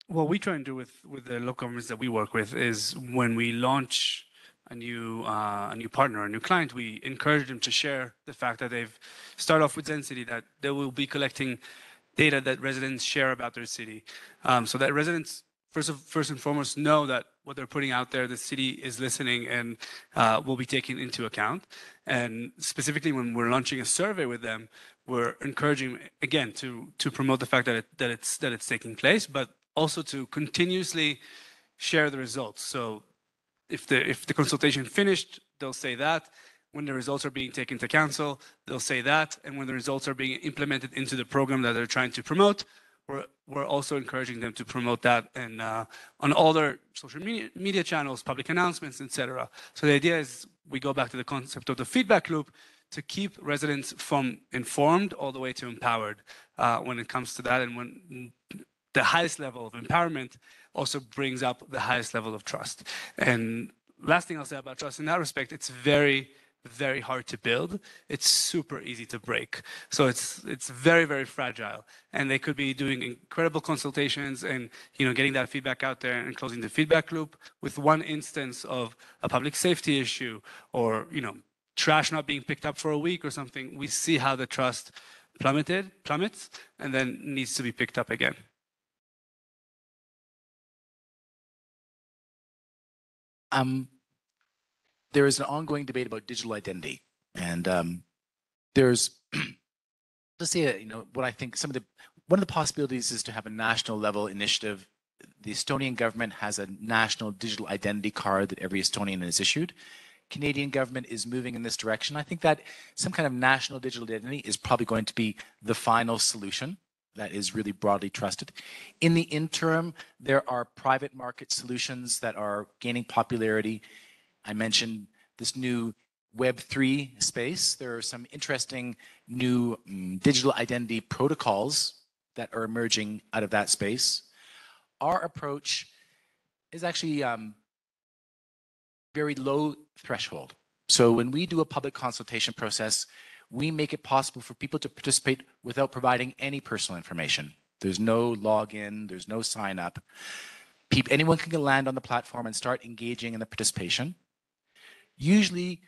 what we try and do with with the local governments that we work with is when we launch a new uh, a new partner, a new client, we encourage them to share the fact that they've start off with Zencity, that they will be collecting data that residents share about their city, um, so that residents first of, first and foremost know that what they're putting out there, the city is listening and uh, will be taken into account. And specifically, when we're launching a survey with them, we're encouraging again to to promote the fact that it, that it's that it's taking place, but also to continuously share the results. So if the if the consultation finished, they'll say that. When the results are being taken to council, they'll say that. And when the results are being implemented into the program that they're trying to promote, we're we're also encouraging them to promote that and uh, on all their social media, media channels, public announcements, etc. So the idea is we go back to the concept of the feedback loop to keep residents from informed all the way to empowered uh, when it comes to that, and when the highest level of empowerment also brings up the highest level of trust. And last thing I'll say about trust in that respect, it's very very hard to build. It's super easy to break. So it's it's very very fragile, and they could be doing incredible consultations and you know getting that feedback out there and closing the feedback loop with one instance of a public safety issue or you know trash not being picked up for a week or something. We see how the trust plummeted plummets and then needs to be picked up again. Um, there is an ongoing debate about digital identity, and um, there's let's say uh, you know what I think some of the one of the possibilities is to have a national level initiative. The Estonian government has a national digital identity card that every Estonian is issued. Canadian government is moving in this direction. I think that some kind of national digital identity is probably going to be the final solution that is really broadly trusted. In the interim, there are private market solutions that are gaining popularity. I mentioned this new Web3 space. There are some interesting new mm, digital identity protocols that are emerging out of that space. Our approach is actually um, very low threshold. So when we do a public consultation process, we make it possible for people to participate without providing any personal information. There's no login, there's no sign up. Anyone can land on the platform and start engaging in the participation. Usually,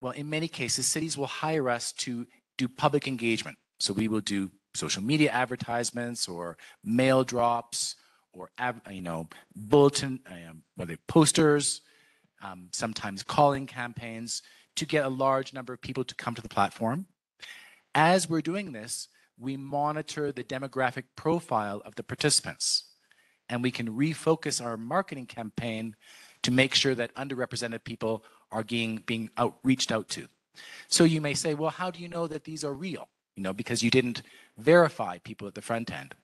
well, in many cases, cities will hire us to do public engagement. So we will do social media advertisements or mail drops or you know bulletin, um, whether posters, um, sometimes calling campaigns to get a large number of people to come to the platform. As we're doing this, we monitor the demographic profile of the participants and we can refocus our marketing campaign to make sure that underrepresented people are being, being out, reached out to. So you may say, well, how do you know that these are real? You know, because you didn't verify people at the front end.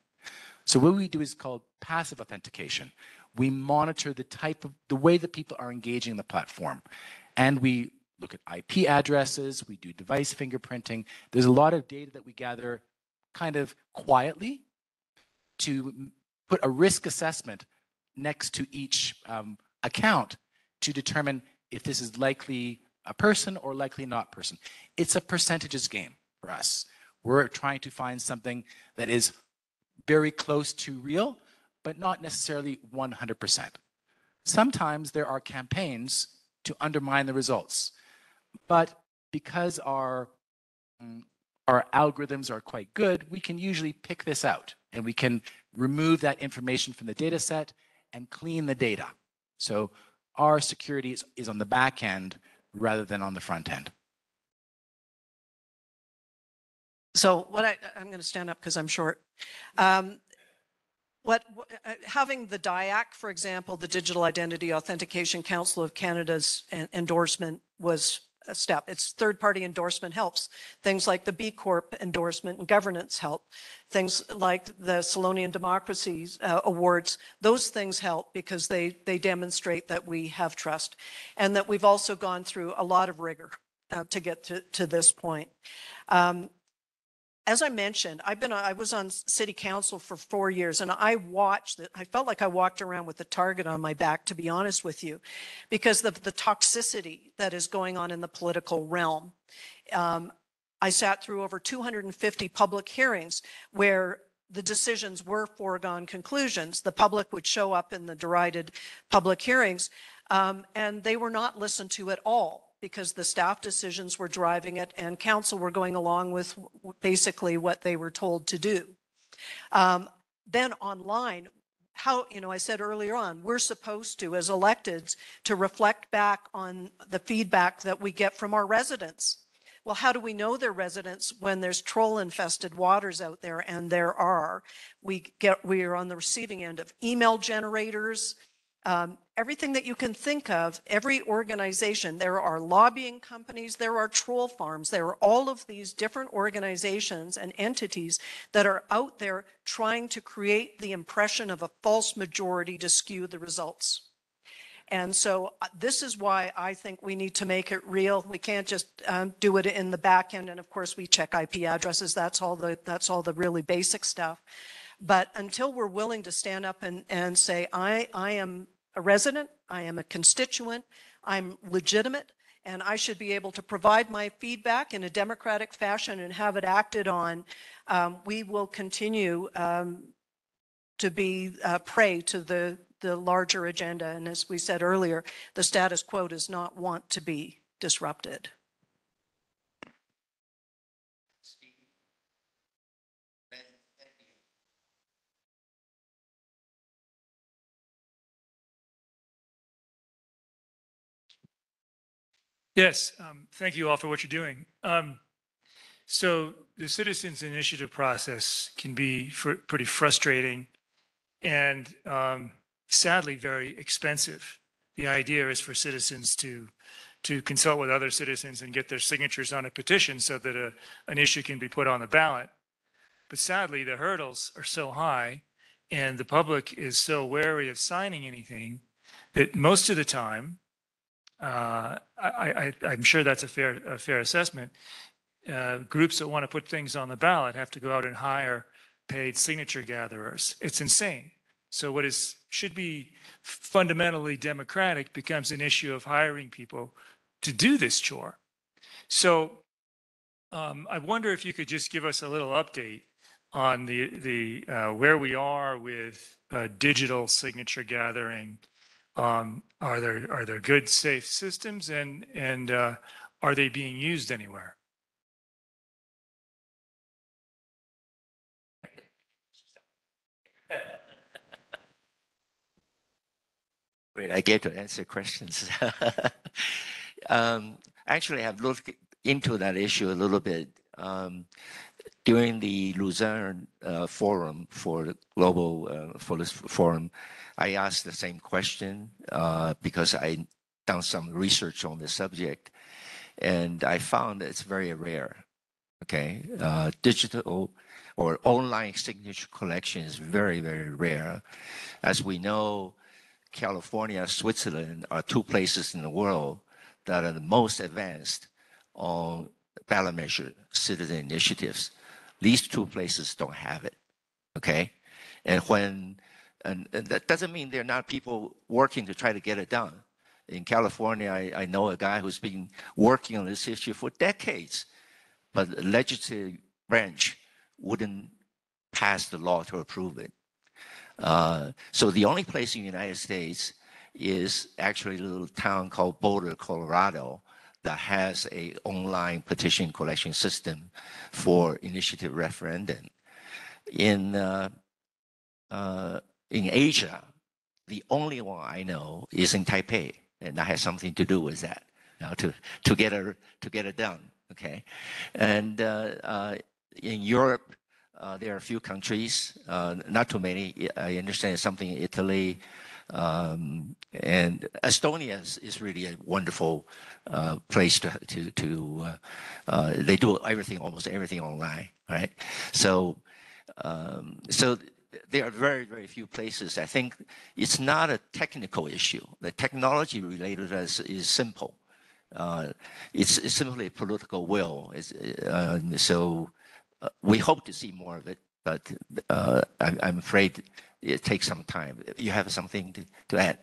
So what we do is called passive authentication. We monitor the type of, the way that people are engaging the platform. And we look at IP addresses, we do device fingerprinting. There's a lot of data that we gather kind of quietly to put a risk assessment next to each um, account to determine if this is likely a person or likely not person. It's a percentages game for us. We're trying to find something that is very close to real, but not necessarily 100%. Sometimes there are campaigns to undermine the results. But because our, mm, our algorithms are quite good, we can usually pick this out and we can remove that information from the data set and clean the data. So our security is, is on the back end rather than on the front end. So what I, I'm going to stand up because I'm short. Um, what, uh, having the DIAC, for example, the Digital Identity Authentication Council of Canada's endorsement was a step. It's third-party endorsement helps. Things like the B Corp endorsement and governance help. Things like the Solonian Democracies uh, Awards, those things help because they, they demonstrate that we have trust and that we've also gone through a lot of rigor uh, to get to, to this point. Um, as I mentioned, I've been, I was on city council for four years and I watched it. I felt like I walked around with a target on my back, to be honest with you, because of the toxicity that is going on in the political realm. Um, I sat through over 250 public hearings where the decisions were foregone conclusions. The public would show up in the derided public hearings um, and they were not listened to at all because the staff decisions were driving it and council were going along with basically what they were told to do. Um, then online, how, you know, I said earlier on, we're supposed to, as electeds, to reflect back on the feedback that we get from our residents. Well, how do we know they're residents when there's troll infested waters out there? And there are. We get, we are on the receiving end of email generators, um, everything that you can think of, every organization, there are lobbying companies, there are troll farms, there are all of these different organizations and entities that are out there trying to create the impression of a false majority to skew the results. And so uh, this is why I think we need to make it real. We can't just um, do it in the back end. And of course, we check IP addresses. That's all the that's all the really basic stuff. But until we're willing to stand up and, and say, I, I am a resident, I am a constituent, I'm legitimate, and I should be able to provide my feedback in a democratic fashion and have it acted on, um, we will continue um, to be uh, prey to the, the larger agenda. And as we said earlier, the status quo does not want to be disrupted. Yes, um, thank you all for what you're doing. Um, so the citizens initiative process can be fr- pretty frustrating and um, sadly very expensive. The idea is for citizens to to consult with other citizens and get their signatures on a petition so that a, an issue can be put on the ballot. But sadly, the hurdles are so high and the public is so wary of signing anything that most of the time, I'm sure that's a fair, assessment. Uh, groups that want to put things on the ballot have to go out and hire paid signature gatherers. It's insane. So what is, should be fundamentally democratic becomes an issue of hiring people to do this chore. So um, I wonder if you could just give us a little update on the, the, uh, where we are with uh, digital signature gathering. Um, Are there, are there good, safe systems and, and uh, are they being used anywhere? Great, I get to answer questions. um, actually, I've looked into that issue a little bit. Um, during the Lucerne uh, forum for the global uh, for this forum, I asked the same question uh, because I done some research on the subject, and I found that it's very rare. Okay, uh, digital or online signature collection is very very rare. As we know, California, Switzerland are two places in the world that are the most advanced on ballot measure citizen initiatives. These two places don't have it. Okay. And when, and, and that doesn't mean there are not people working to try to get it done. In California, I, I know a guy who's been working on this issue for decades, but the legislative branch wouldn't pass the law to approve it. Uh, so the only place in the United States is actually a little town called Boulder, Colorado, that has a online petition collection system for initiative referendum. In uh, uh, in Asia, the only one I know is in Taipei, and that has something to do with that, you know, to to get it to get it done. Okay, and uh, uh, in Europe, uh, there are a few countries, uh, not too many. I understand something in Italy, um, and Estonia is, is really a wonderful uh, place to to to. Uh, they do everything, almost everything online, right? So, um, so there are very very few places. I think it's not a technical issue. The technology related is is simple. Uh, it's, it's simply political will. Uh, so uh, we hope to see more of it, but uh, I'm, I'm afraid it takes some time. You have something to, to add?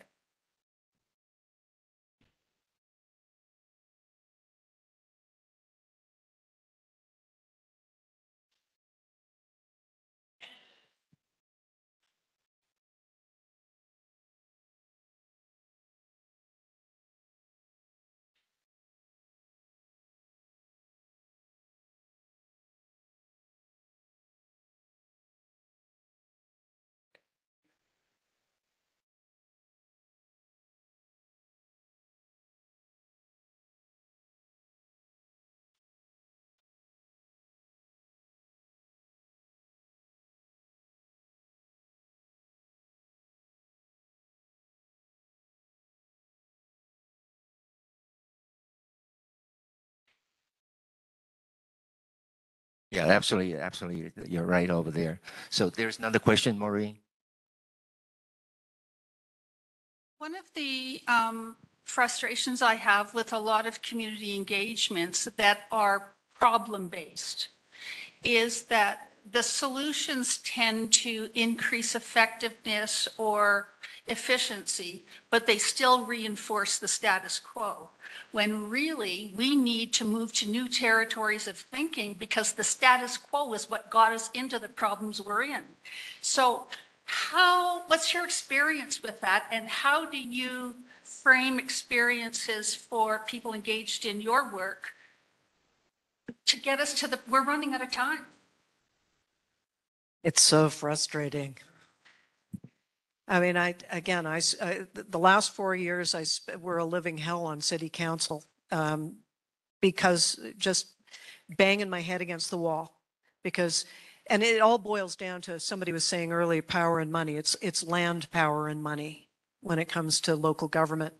Yeah, absolutely, absolutely. You're right over there. So there's another question, Maureen. One of the um, frustrations I have with a lot of community engagements that are problem-based is that the solutions tend to increase effectiveness or efficiency, but they still reinforce the status quo. When really, we need to move to new territories of thinking because the status quo is what got us into the problems we're in. So how, what's your experience with that? And how do you frame experiences for people engaged in your work to get us to the, we're running out of time. It's so frustrating. I mean, I, again, I, the last four years, I, sp- were a living hell on city council. um, Because just banging my head against the wall. Because, and it all boils down to, somebody was saying earlier, power and money. It's, it's land, power and money when it comes to local government.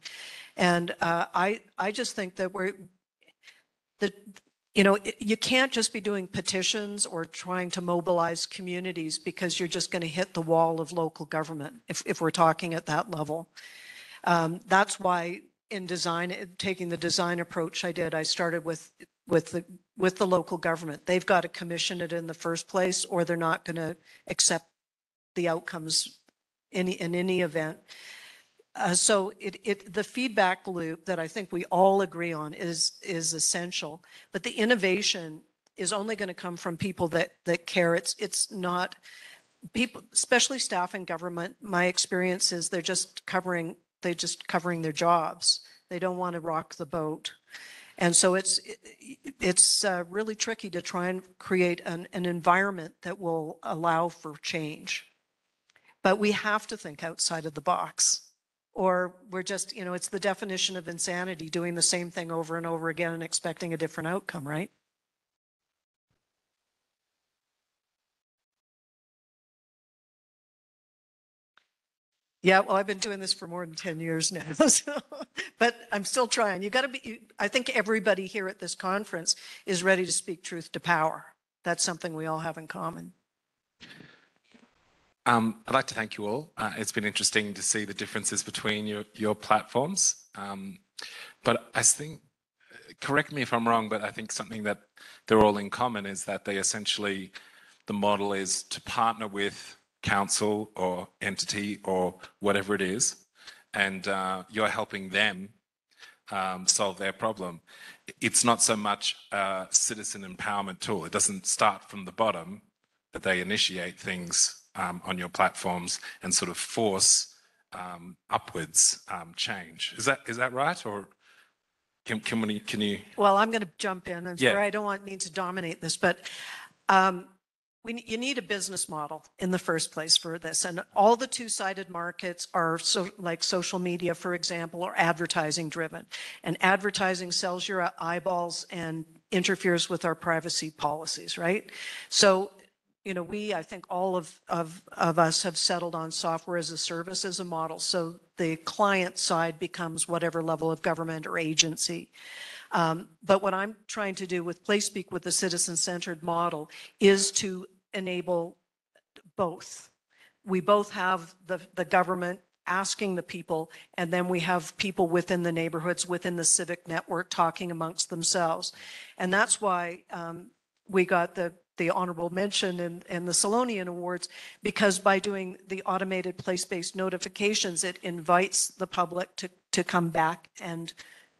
And uh, I, I just think that we're, that, you know, you can't just be doing petitions or trying to mobilize communities because you're just going to hit the wall of local government if, if we're talking at that level. Um, That's why in design, taking the design approach I did, I started with, with the, with the local government. They've got to commission it in the first place or they're not going to accept the outcomes in, in any event. Uh, so it, it, the feedback loop that I think we all agree on is, is essential. But the innovation is only going to come from people that, that care. It's, it's not people, especially staff and government. My experience is they're just covering, they're just covering their jobs. They don't want to rock the boat. And so it's, it's uh, really tricky to try and create an, an environment that will allow for change. But we have to think outside of the box. Or we're just, you know, it's the definition of insanity, doing the same thing over and over again and expecting a different outcome, right? Yeah, well, I've been doing this for more than 10 years now, so, but I'm still trying. You got to be, you- I think everybody here at this conference is ready to speak truth to power. That's something we all have in common. Um, I'd like to thank you all. Uh, it's been interesting to see the differences between your, your platforms. Um, but I think, correct me if I'm wrong, but I think something that they're all in common is that they essentially, the model is to partner with council or entity or whatever it is, and uh, you're helping them um, solve their problem. It's not so much a citizen empowerment tool. It doesn't start from the bottom, but they initiate things um, on your platforms and sort of force um, upwards um, change. Is that is that right, or can can we can you? Well, I'm going to jump in. I'm Yeah. sorry, I don't want need to dominate this, but um, we, you need a business model in the first place for this. And all the two-sided markets are so, like social media, for example, are advertising driven. And advertising sells your eyeballs and interferes with our privacy policies, right? So, you know, we, I think all of, of, of us have settled on software as a service as a model. So the client side becomes whatever level of government or agency. Um, But what I'm trying to do with PlaceSpeak with the citizen-centered model is to enable both. We both have the, the government asking the people, and then we have people within the neighborhoods, within the civic network, talking amongst themselves. And that's why um, we got the, the honorable mention and, in the Solonian Awards, because by doing the automated place-based notifications, it invites the public to, to come back and,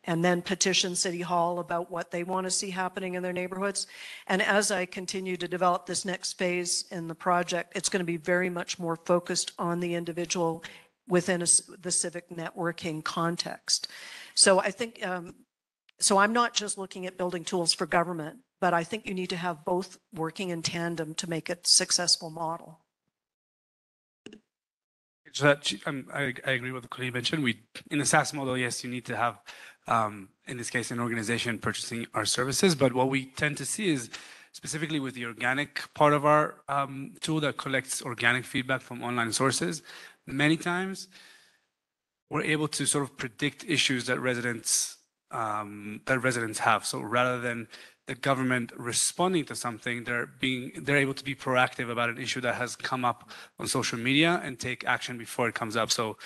and then petition City Hall about what they want to see happening in their neighborhoods. And as I continue to develop this next phase in the project, it's going to be very much more focused on the individual within a the civic networking context. So I think, um, so I'm not just looking at building tools for government, but I think you need to have both working in tandem to make it successful model. So that, um, I, I agree with what Colleen mentioned. We, in the SaaS model, yes, you need to have, um, in this case, an organization purchasing our services. But what we tend to see is specifically with the organic part of our um, tool that collects organic feedback from online sources, many times we're able to sort of predict issues that residents um, that residents have. So rather than the government responding to something, they're being they're able to be proactive about an issue that has come up on social media and take action before it comes up. So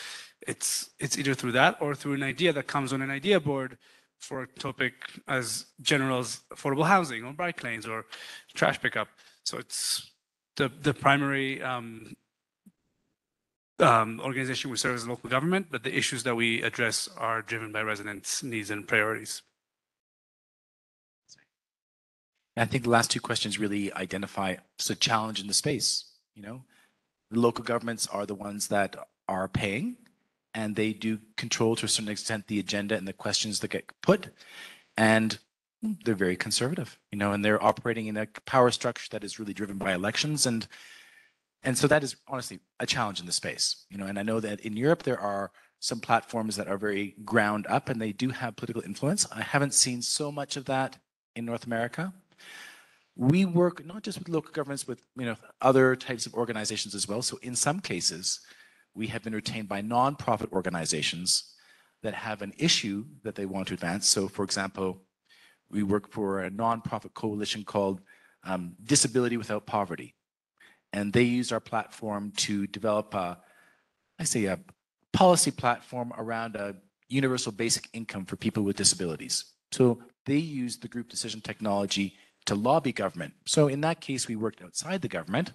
it's it's either through that or through an idea that comes on an idea board for a topic as general as affordable housing or bike lanes or trash pickup. So it's the the primary um, um, organization we serve as local government, but the issues that we address are driven by residents' needs and priorities. I think the last two questions really identify a challenge in the space. You know, the local governments are the ones that are paying, and they do control to a certain extent the agenda and the questions that get put. And they're very conservative, you know, and they're operating in a power structure that is really driven by elections. And and so that is honestly a challenge in the space, you know. And I know that in Europe there are some platforms that are very ground up and they do have political influence. I haven't seen so much of that in North America we work not just with local governments, with you know other types of organizations as well. So in some cases, we have been retained by nonprofit organizations that have an issue that they want to advance. So for example, we work for a nonprofit coalition called um, Disability Without Poverty. And they use our platform to develop a, I say a policy platform around a universal basic income for people with disabilities. So they use the group decision technology to lobby government. So in that case, we worked outside the government,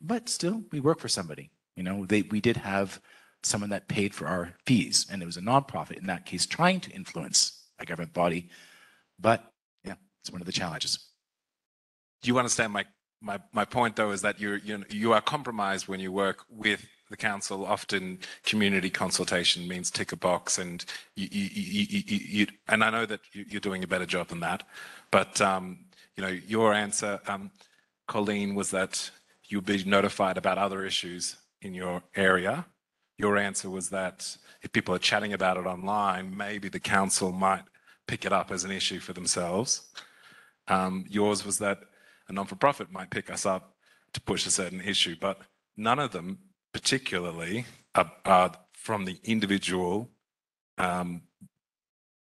but still we work for somebody. You know, they, we did have someone that paid for our fees and it was a nonprofit in that case trying to influence a government body. But yeah, it's one of the challenges. Do you understand my, my, my point though, is that you're, you you are compromised when you work with the council. Often community consultation means tick a box and you, you, you, you, you, you and I know that you- you're doing a better job than that. But, um, you know, your answer, um, Colleen, was that you'll be notified about other issues in your area. Your answer was that if people are chatting about it online, maybe the council might pick it up as an issue for themselves. Um, yours was that a non-for-profit might pick us up to push a certain issue, but none of them particularly are, are from the individual um,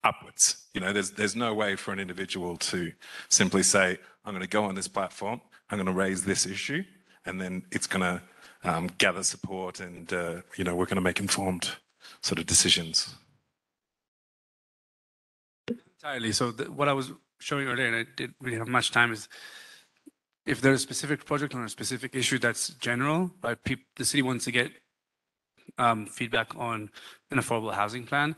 upwards. You know, there's there's no way for an individual to simply say, "I'm going to go on this platform, I'm going to raise this issue," and then it's going to um, gather support, and uh, you know, we're going to make informed sort of decisions. Entirely. So the, what I was showing earlier, and I didn't really have much time, is if there's a specific project on a specific issue that's general, right? The city wants to get um, feedback on an affordable housing plan.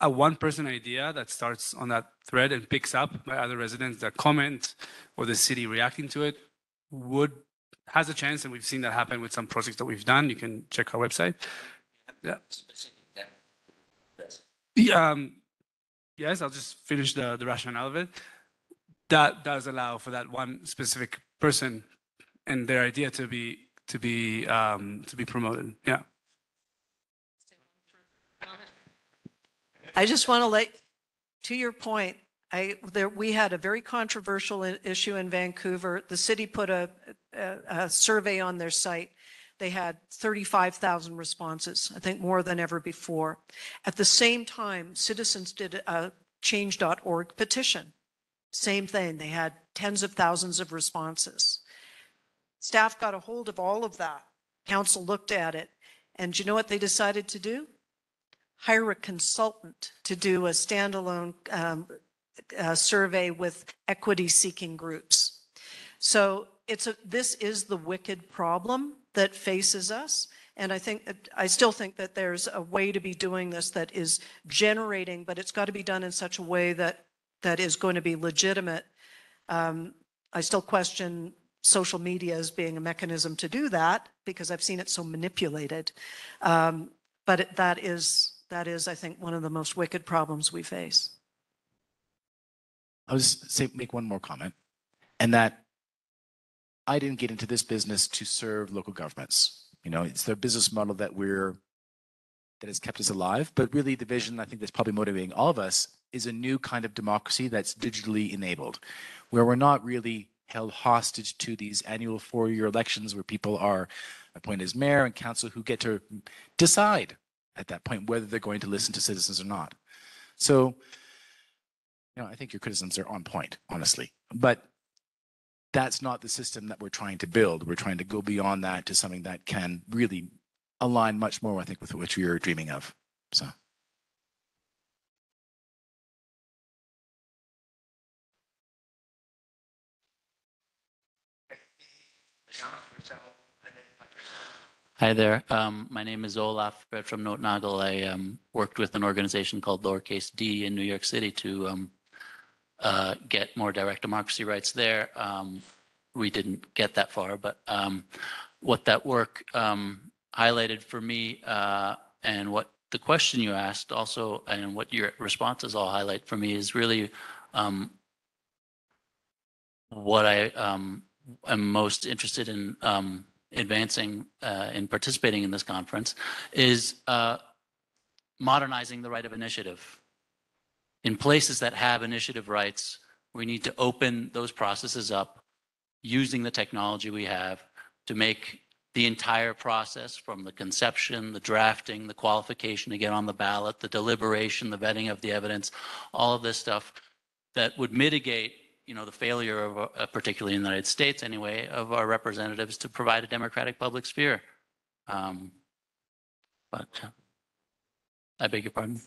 A one-person idea that starts on that thread and picks up by other residents that comment or the city reacting to it would has a chance, and we've seen that happen with some projects that we've done. You can check our website. Yeah. Yeah, um, yes, I'll just finish the, the rationale of it. That does allow for that one specific person and their idea to be to be um, to be promoted. Yeah. I just want to let, to your point, I, there, we had a very controversial issue in Vancouver. The city put a, a, a survey on their site. They had 35,000 responses, I think more than ever before. At the same time, citizens did a change.org petition. Same thing, they had tens of thousands of responses. Staff got a hold of all of that. Council looked at it. And do you know what they decided to do? Hire a consultant to do a standalone um, uh, survey with equity-seeking groups. So it's a, this is the wicked problem that faces us. And I think, I still think that there's a way to be doing this that is generating, but it's got to be done in such a way that, that is going to be legitimate. Um, I still question social media as being a mechanism to do that because I've seen it so manipulated. Um, But it- that is, that is, I think, one of the most wicked problems we face. I'll just say, make one more comment, and that I didn't get into this business to serve local governments. You know, it's their business model that we're, that has kept us alive. But really, the vision I think that's probably motivating all of us is a new kind of democracy that's digitally enabled, where we're not really held hostage to these annual four-year elections where people are appointed as mayor and council who get to decide at that point whether they're going to listen to citizens or not. So you know, I think your criticisms are on point, honestly. But that's not the system that we're trying to build. We're trying to go beyond that to something that can really align much more, I think, with what you're dreaming of. So. Hi there. Um, my name is Olaf Brett from Notnagel. I um, worked with an organization called Lowercase D in New York City to um, uh, get more direct democracy rights there. Um, we didn't get that far, but um, what that work um, highlighted for me uh, and what the question you asked also and what your responses all highlight for me is really what I am most interested in advancing uh, participating in this conference is uh, modernizing the right of initiative. In places that have initiative rights, we need to open those processes up using the technology we have to make the entire process from the conception, the drafting, the qualification to get on the ballot, the deliberation, the vetting of the evidence, all of this stuff that would mitigate, you know, the failure of, uh, particularly in the United States anyway, of our representatives to provide a democratic public sphere. Um, But uh, I beg your pardon?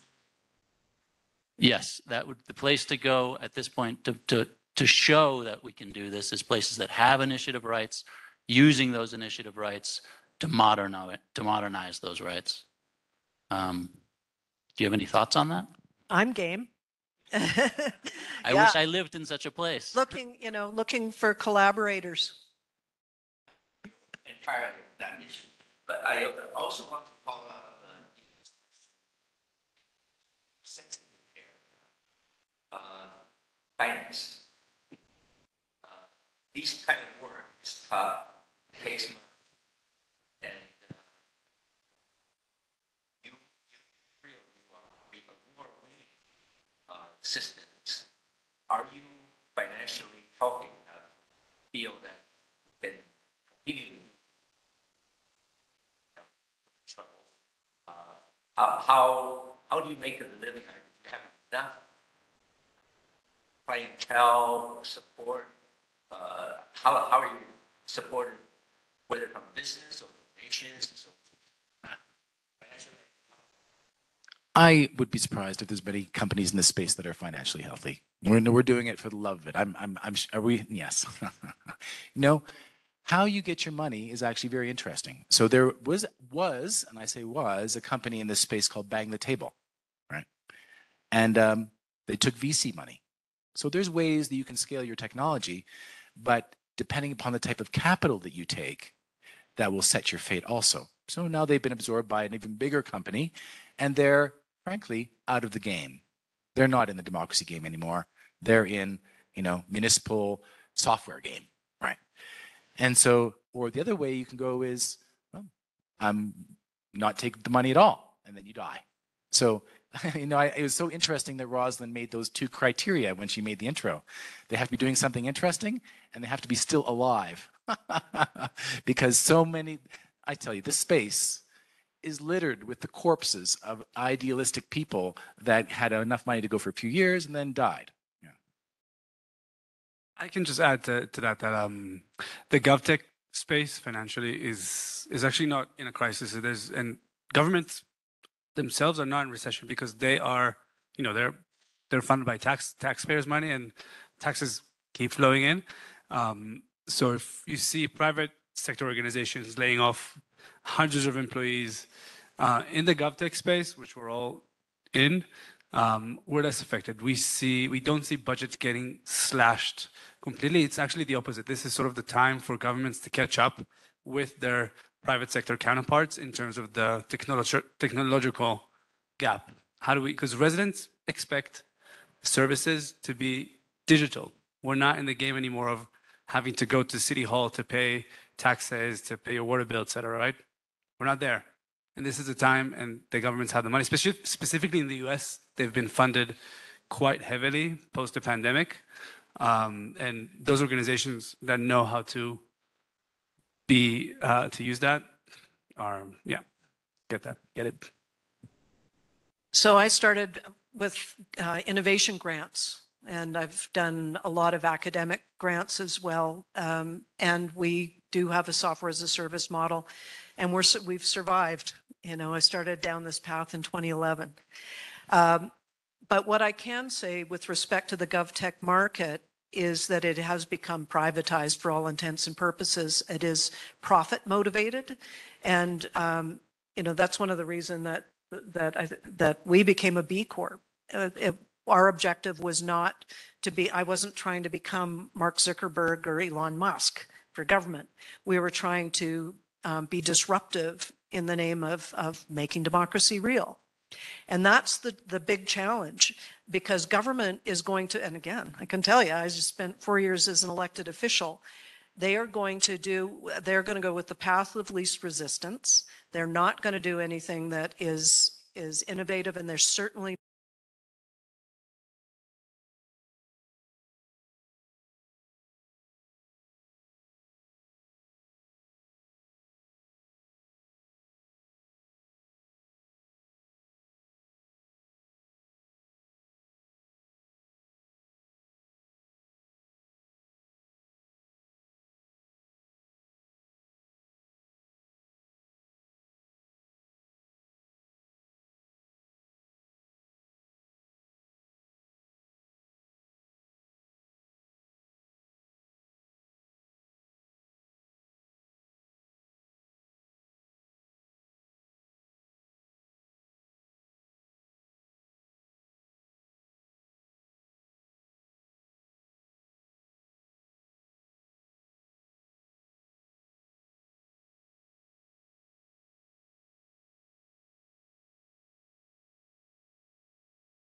Yes, that would, the place to go at this point to, to, to show that we can do this is places that have initiative rights, using those initiative rights to modernize, to modernize those rights. Um, Do you have any thoughts on that? I'm game. I Yeah. wish I lived in such a place. Looking, you know, looking for collaborators. entirely that issue. But I also want to call out uh, sensitive area, uh, finance. Uh, These kind of works, uh, takes money. And uh, you, you feel you are, you are aware uh, systems. Are you financially enough, to feel that, you trouble. Uh, How, how, how do you make a living? Do you have enough clientele, support? Uh, How, how are you supported, whether from business or donations and so forth? Financially? I would be surprised if there's many companies in this space that are financially healthy. We're, we're doing it for the love of it. I'm, I'm, I'm, are we? Yes. you know, how you get your money is actually very interesting. So there was, was, and I say was, a company in this space called Bang the Table, right? And um, they took VC money. So there's ways that you can scale your technology, but depending upon the type of capital that you take, that will set your fate also. So now they've been absorbed by an even bigger company, and they're frankly out of the game. They're not in the democracy game anymore. They're in, you know, municipal software game, right? And so, or the other way you can go is, well, I'm not take the money at all, and then you die. So, you know, I, it was so interesting that Roslyn made those two criteria when she made the intro. They have to be doing something interesting, and they have to be still alive, because so many. I tell you, this space is littered with the corpses of idealistic people that had enough money to go for a few years and then died. Yeah. I can just add to, to that that um, the GovTech space financially is is actually not in a crisis. There's and governments themselves are not in recession because they are, you know, they're they're funded by tax taxpayers' money and taxes keep flowing in. Um, so if you see private sector organizations laying off hundreds of employees uh, in the GovTech space, which we're all in, um, we're less affected. We see we don't see budgets getting slashed completely. It's actually the opposite. This is sort of the time for governments to catch up with their private sector counterparts in terms of the technologi- technological gap. How do we? Because residents expect services to be digital. We're not in the game anymore of having to go to city hall to pay taxes, to pay your water bill, et cetera, right? We're not there. And this is the time, and the governments have the money, especially specifically in the US, they've been funded quite heavily post the pandemic. Um, and those organizations that know how to be, uh, to use that are, yeah, get that, get it. So I started with uh, innovation grants, and I've done a lot of academic grants as well. Um, And we do have a software as a service model, and we're, we've survived. You know, I started down this path in 2011. Um, But what I can say with respect to the GovTech market is that it has become privatized for all intents and purposes. It is profit motivated. And, um, you know, that's one of the reason that, that I, that we became a B Corp. Uh, it- Our objective was not to be, I wasn't trying to become Mark Zuckerberg or Elon Musk for government. We were trying to um, be disruptive in the name of, of making democracy real. And that's the, the big challenge because government is going to, and again, I can tell you, I just spent four years as an elected official. They are going to do, they're going to go with the path of least resistance. They're not going to do anything that is, is innovative and they're certainly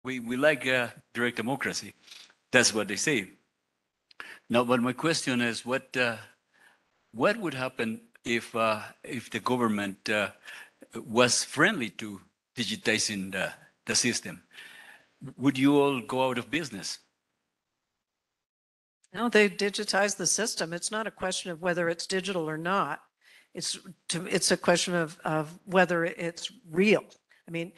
We, we like uh, direct democracy. That's what they say. Now, but my question is, what, uh, what would happen if, uh, if the government uh, was friendly to digitizing the, the system? Would you all go out of business? No, they digitize the system. It's not a question of whether it's digital or not. It's to, it's a question of, of whether it's real. I mean,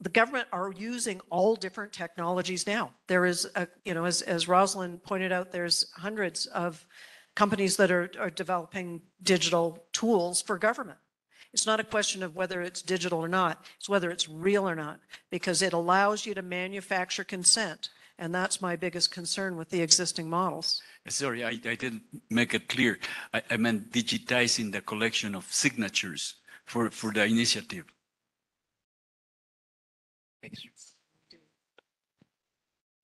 the government are using all different technologies now. There is a, you know, as, as Roslyn pointed out, there's hundreds of companies that are, are developing digital tools for government. It's not a question of whether it's digital or not. It's whether it's real or not, because it allows you to manufacture consent. And that's my biggest concern with the existing models. Uh, sorry, I, I didn't make it clear. I, I meant digitizing the collection of signatures for, for the initiative.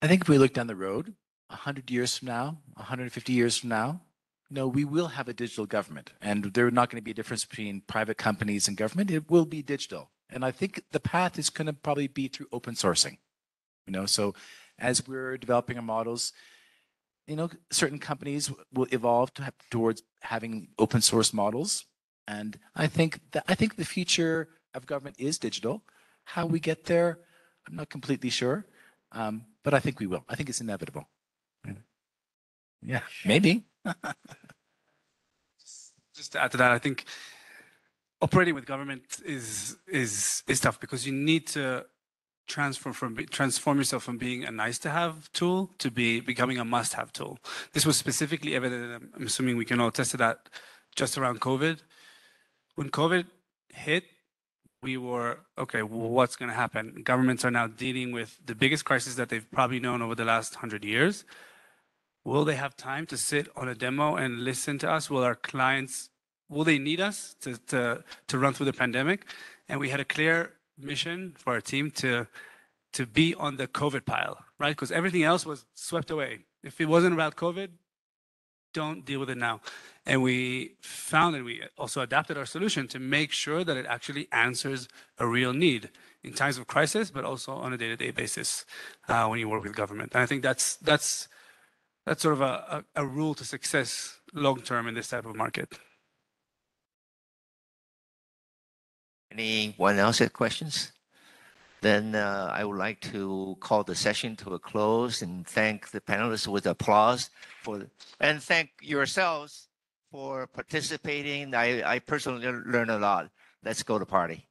I think if we look down the road, 100 years from now, 150 years from now, no, we will have a digital government. And there's not going to be a difference between private companies and government. It will be digital. And I think the path is going to probably be through open sourcing. You know, so as we're developing our models, you know, certain companies will evolve to have, towards having open source models. And I think that I think the future of government is digital. How we get there, I'm not completely sure, um, but I think we will. I think it's inevitable. Yeah, maybe. just to add to that, I think operating with government is is is tough because you need to transform from be- transform yourself from being a nice to have tool to be becoming a must have tool. This was specifically evident. I'm- I'm assuming we can all attest to that just around COVID. When COVID hit, we were okay. Well, what's going to happen? Governments are now dealing with the biggest crisis that they've probably known over the last hundred years. Will they have time to sit on a demo and listen to us? Will our clients, will they need us to, to, to run through the pandemic? And we had a clear mission for our team to, to be on the COVID pile, right? Because everything else was swept away. If it wasn't about COVID, don't deal with it now. And we found and we also adapted our solution to make sure that it actually answers a real need in times of crisis, but also on a day-to-day basis uh, when you work with government. And I think that's that's that's sort of a, a, a rule to success long term in this type of market. Anyone else have questions? Then uh, I would like to call the session to a close and thank the panelists with applause for, and thank yourselves for participating. I, I personally learned a lot. Let's go to party.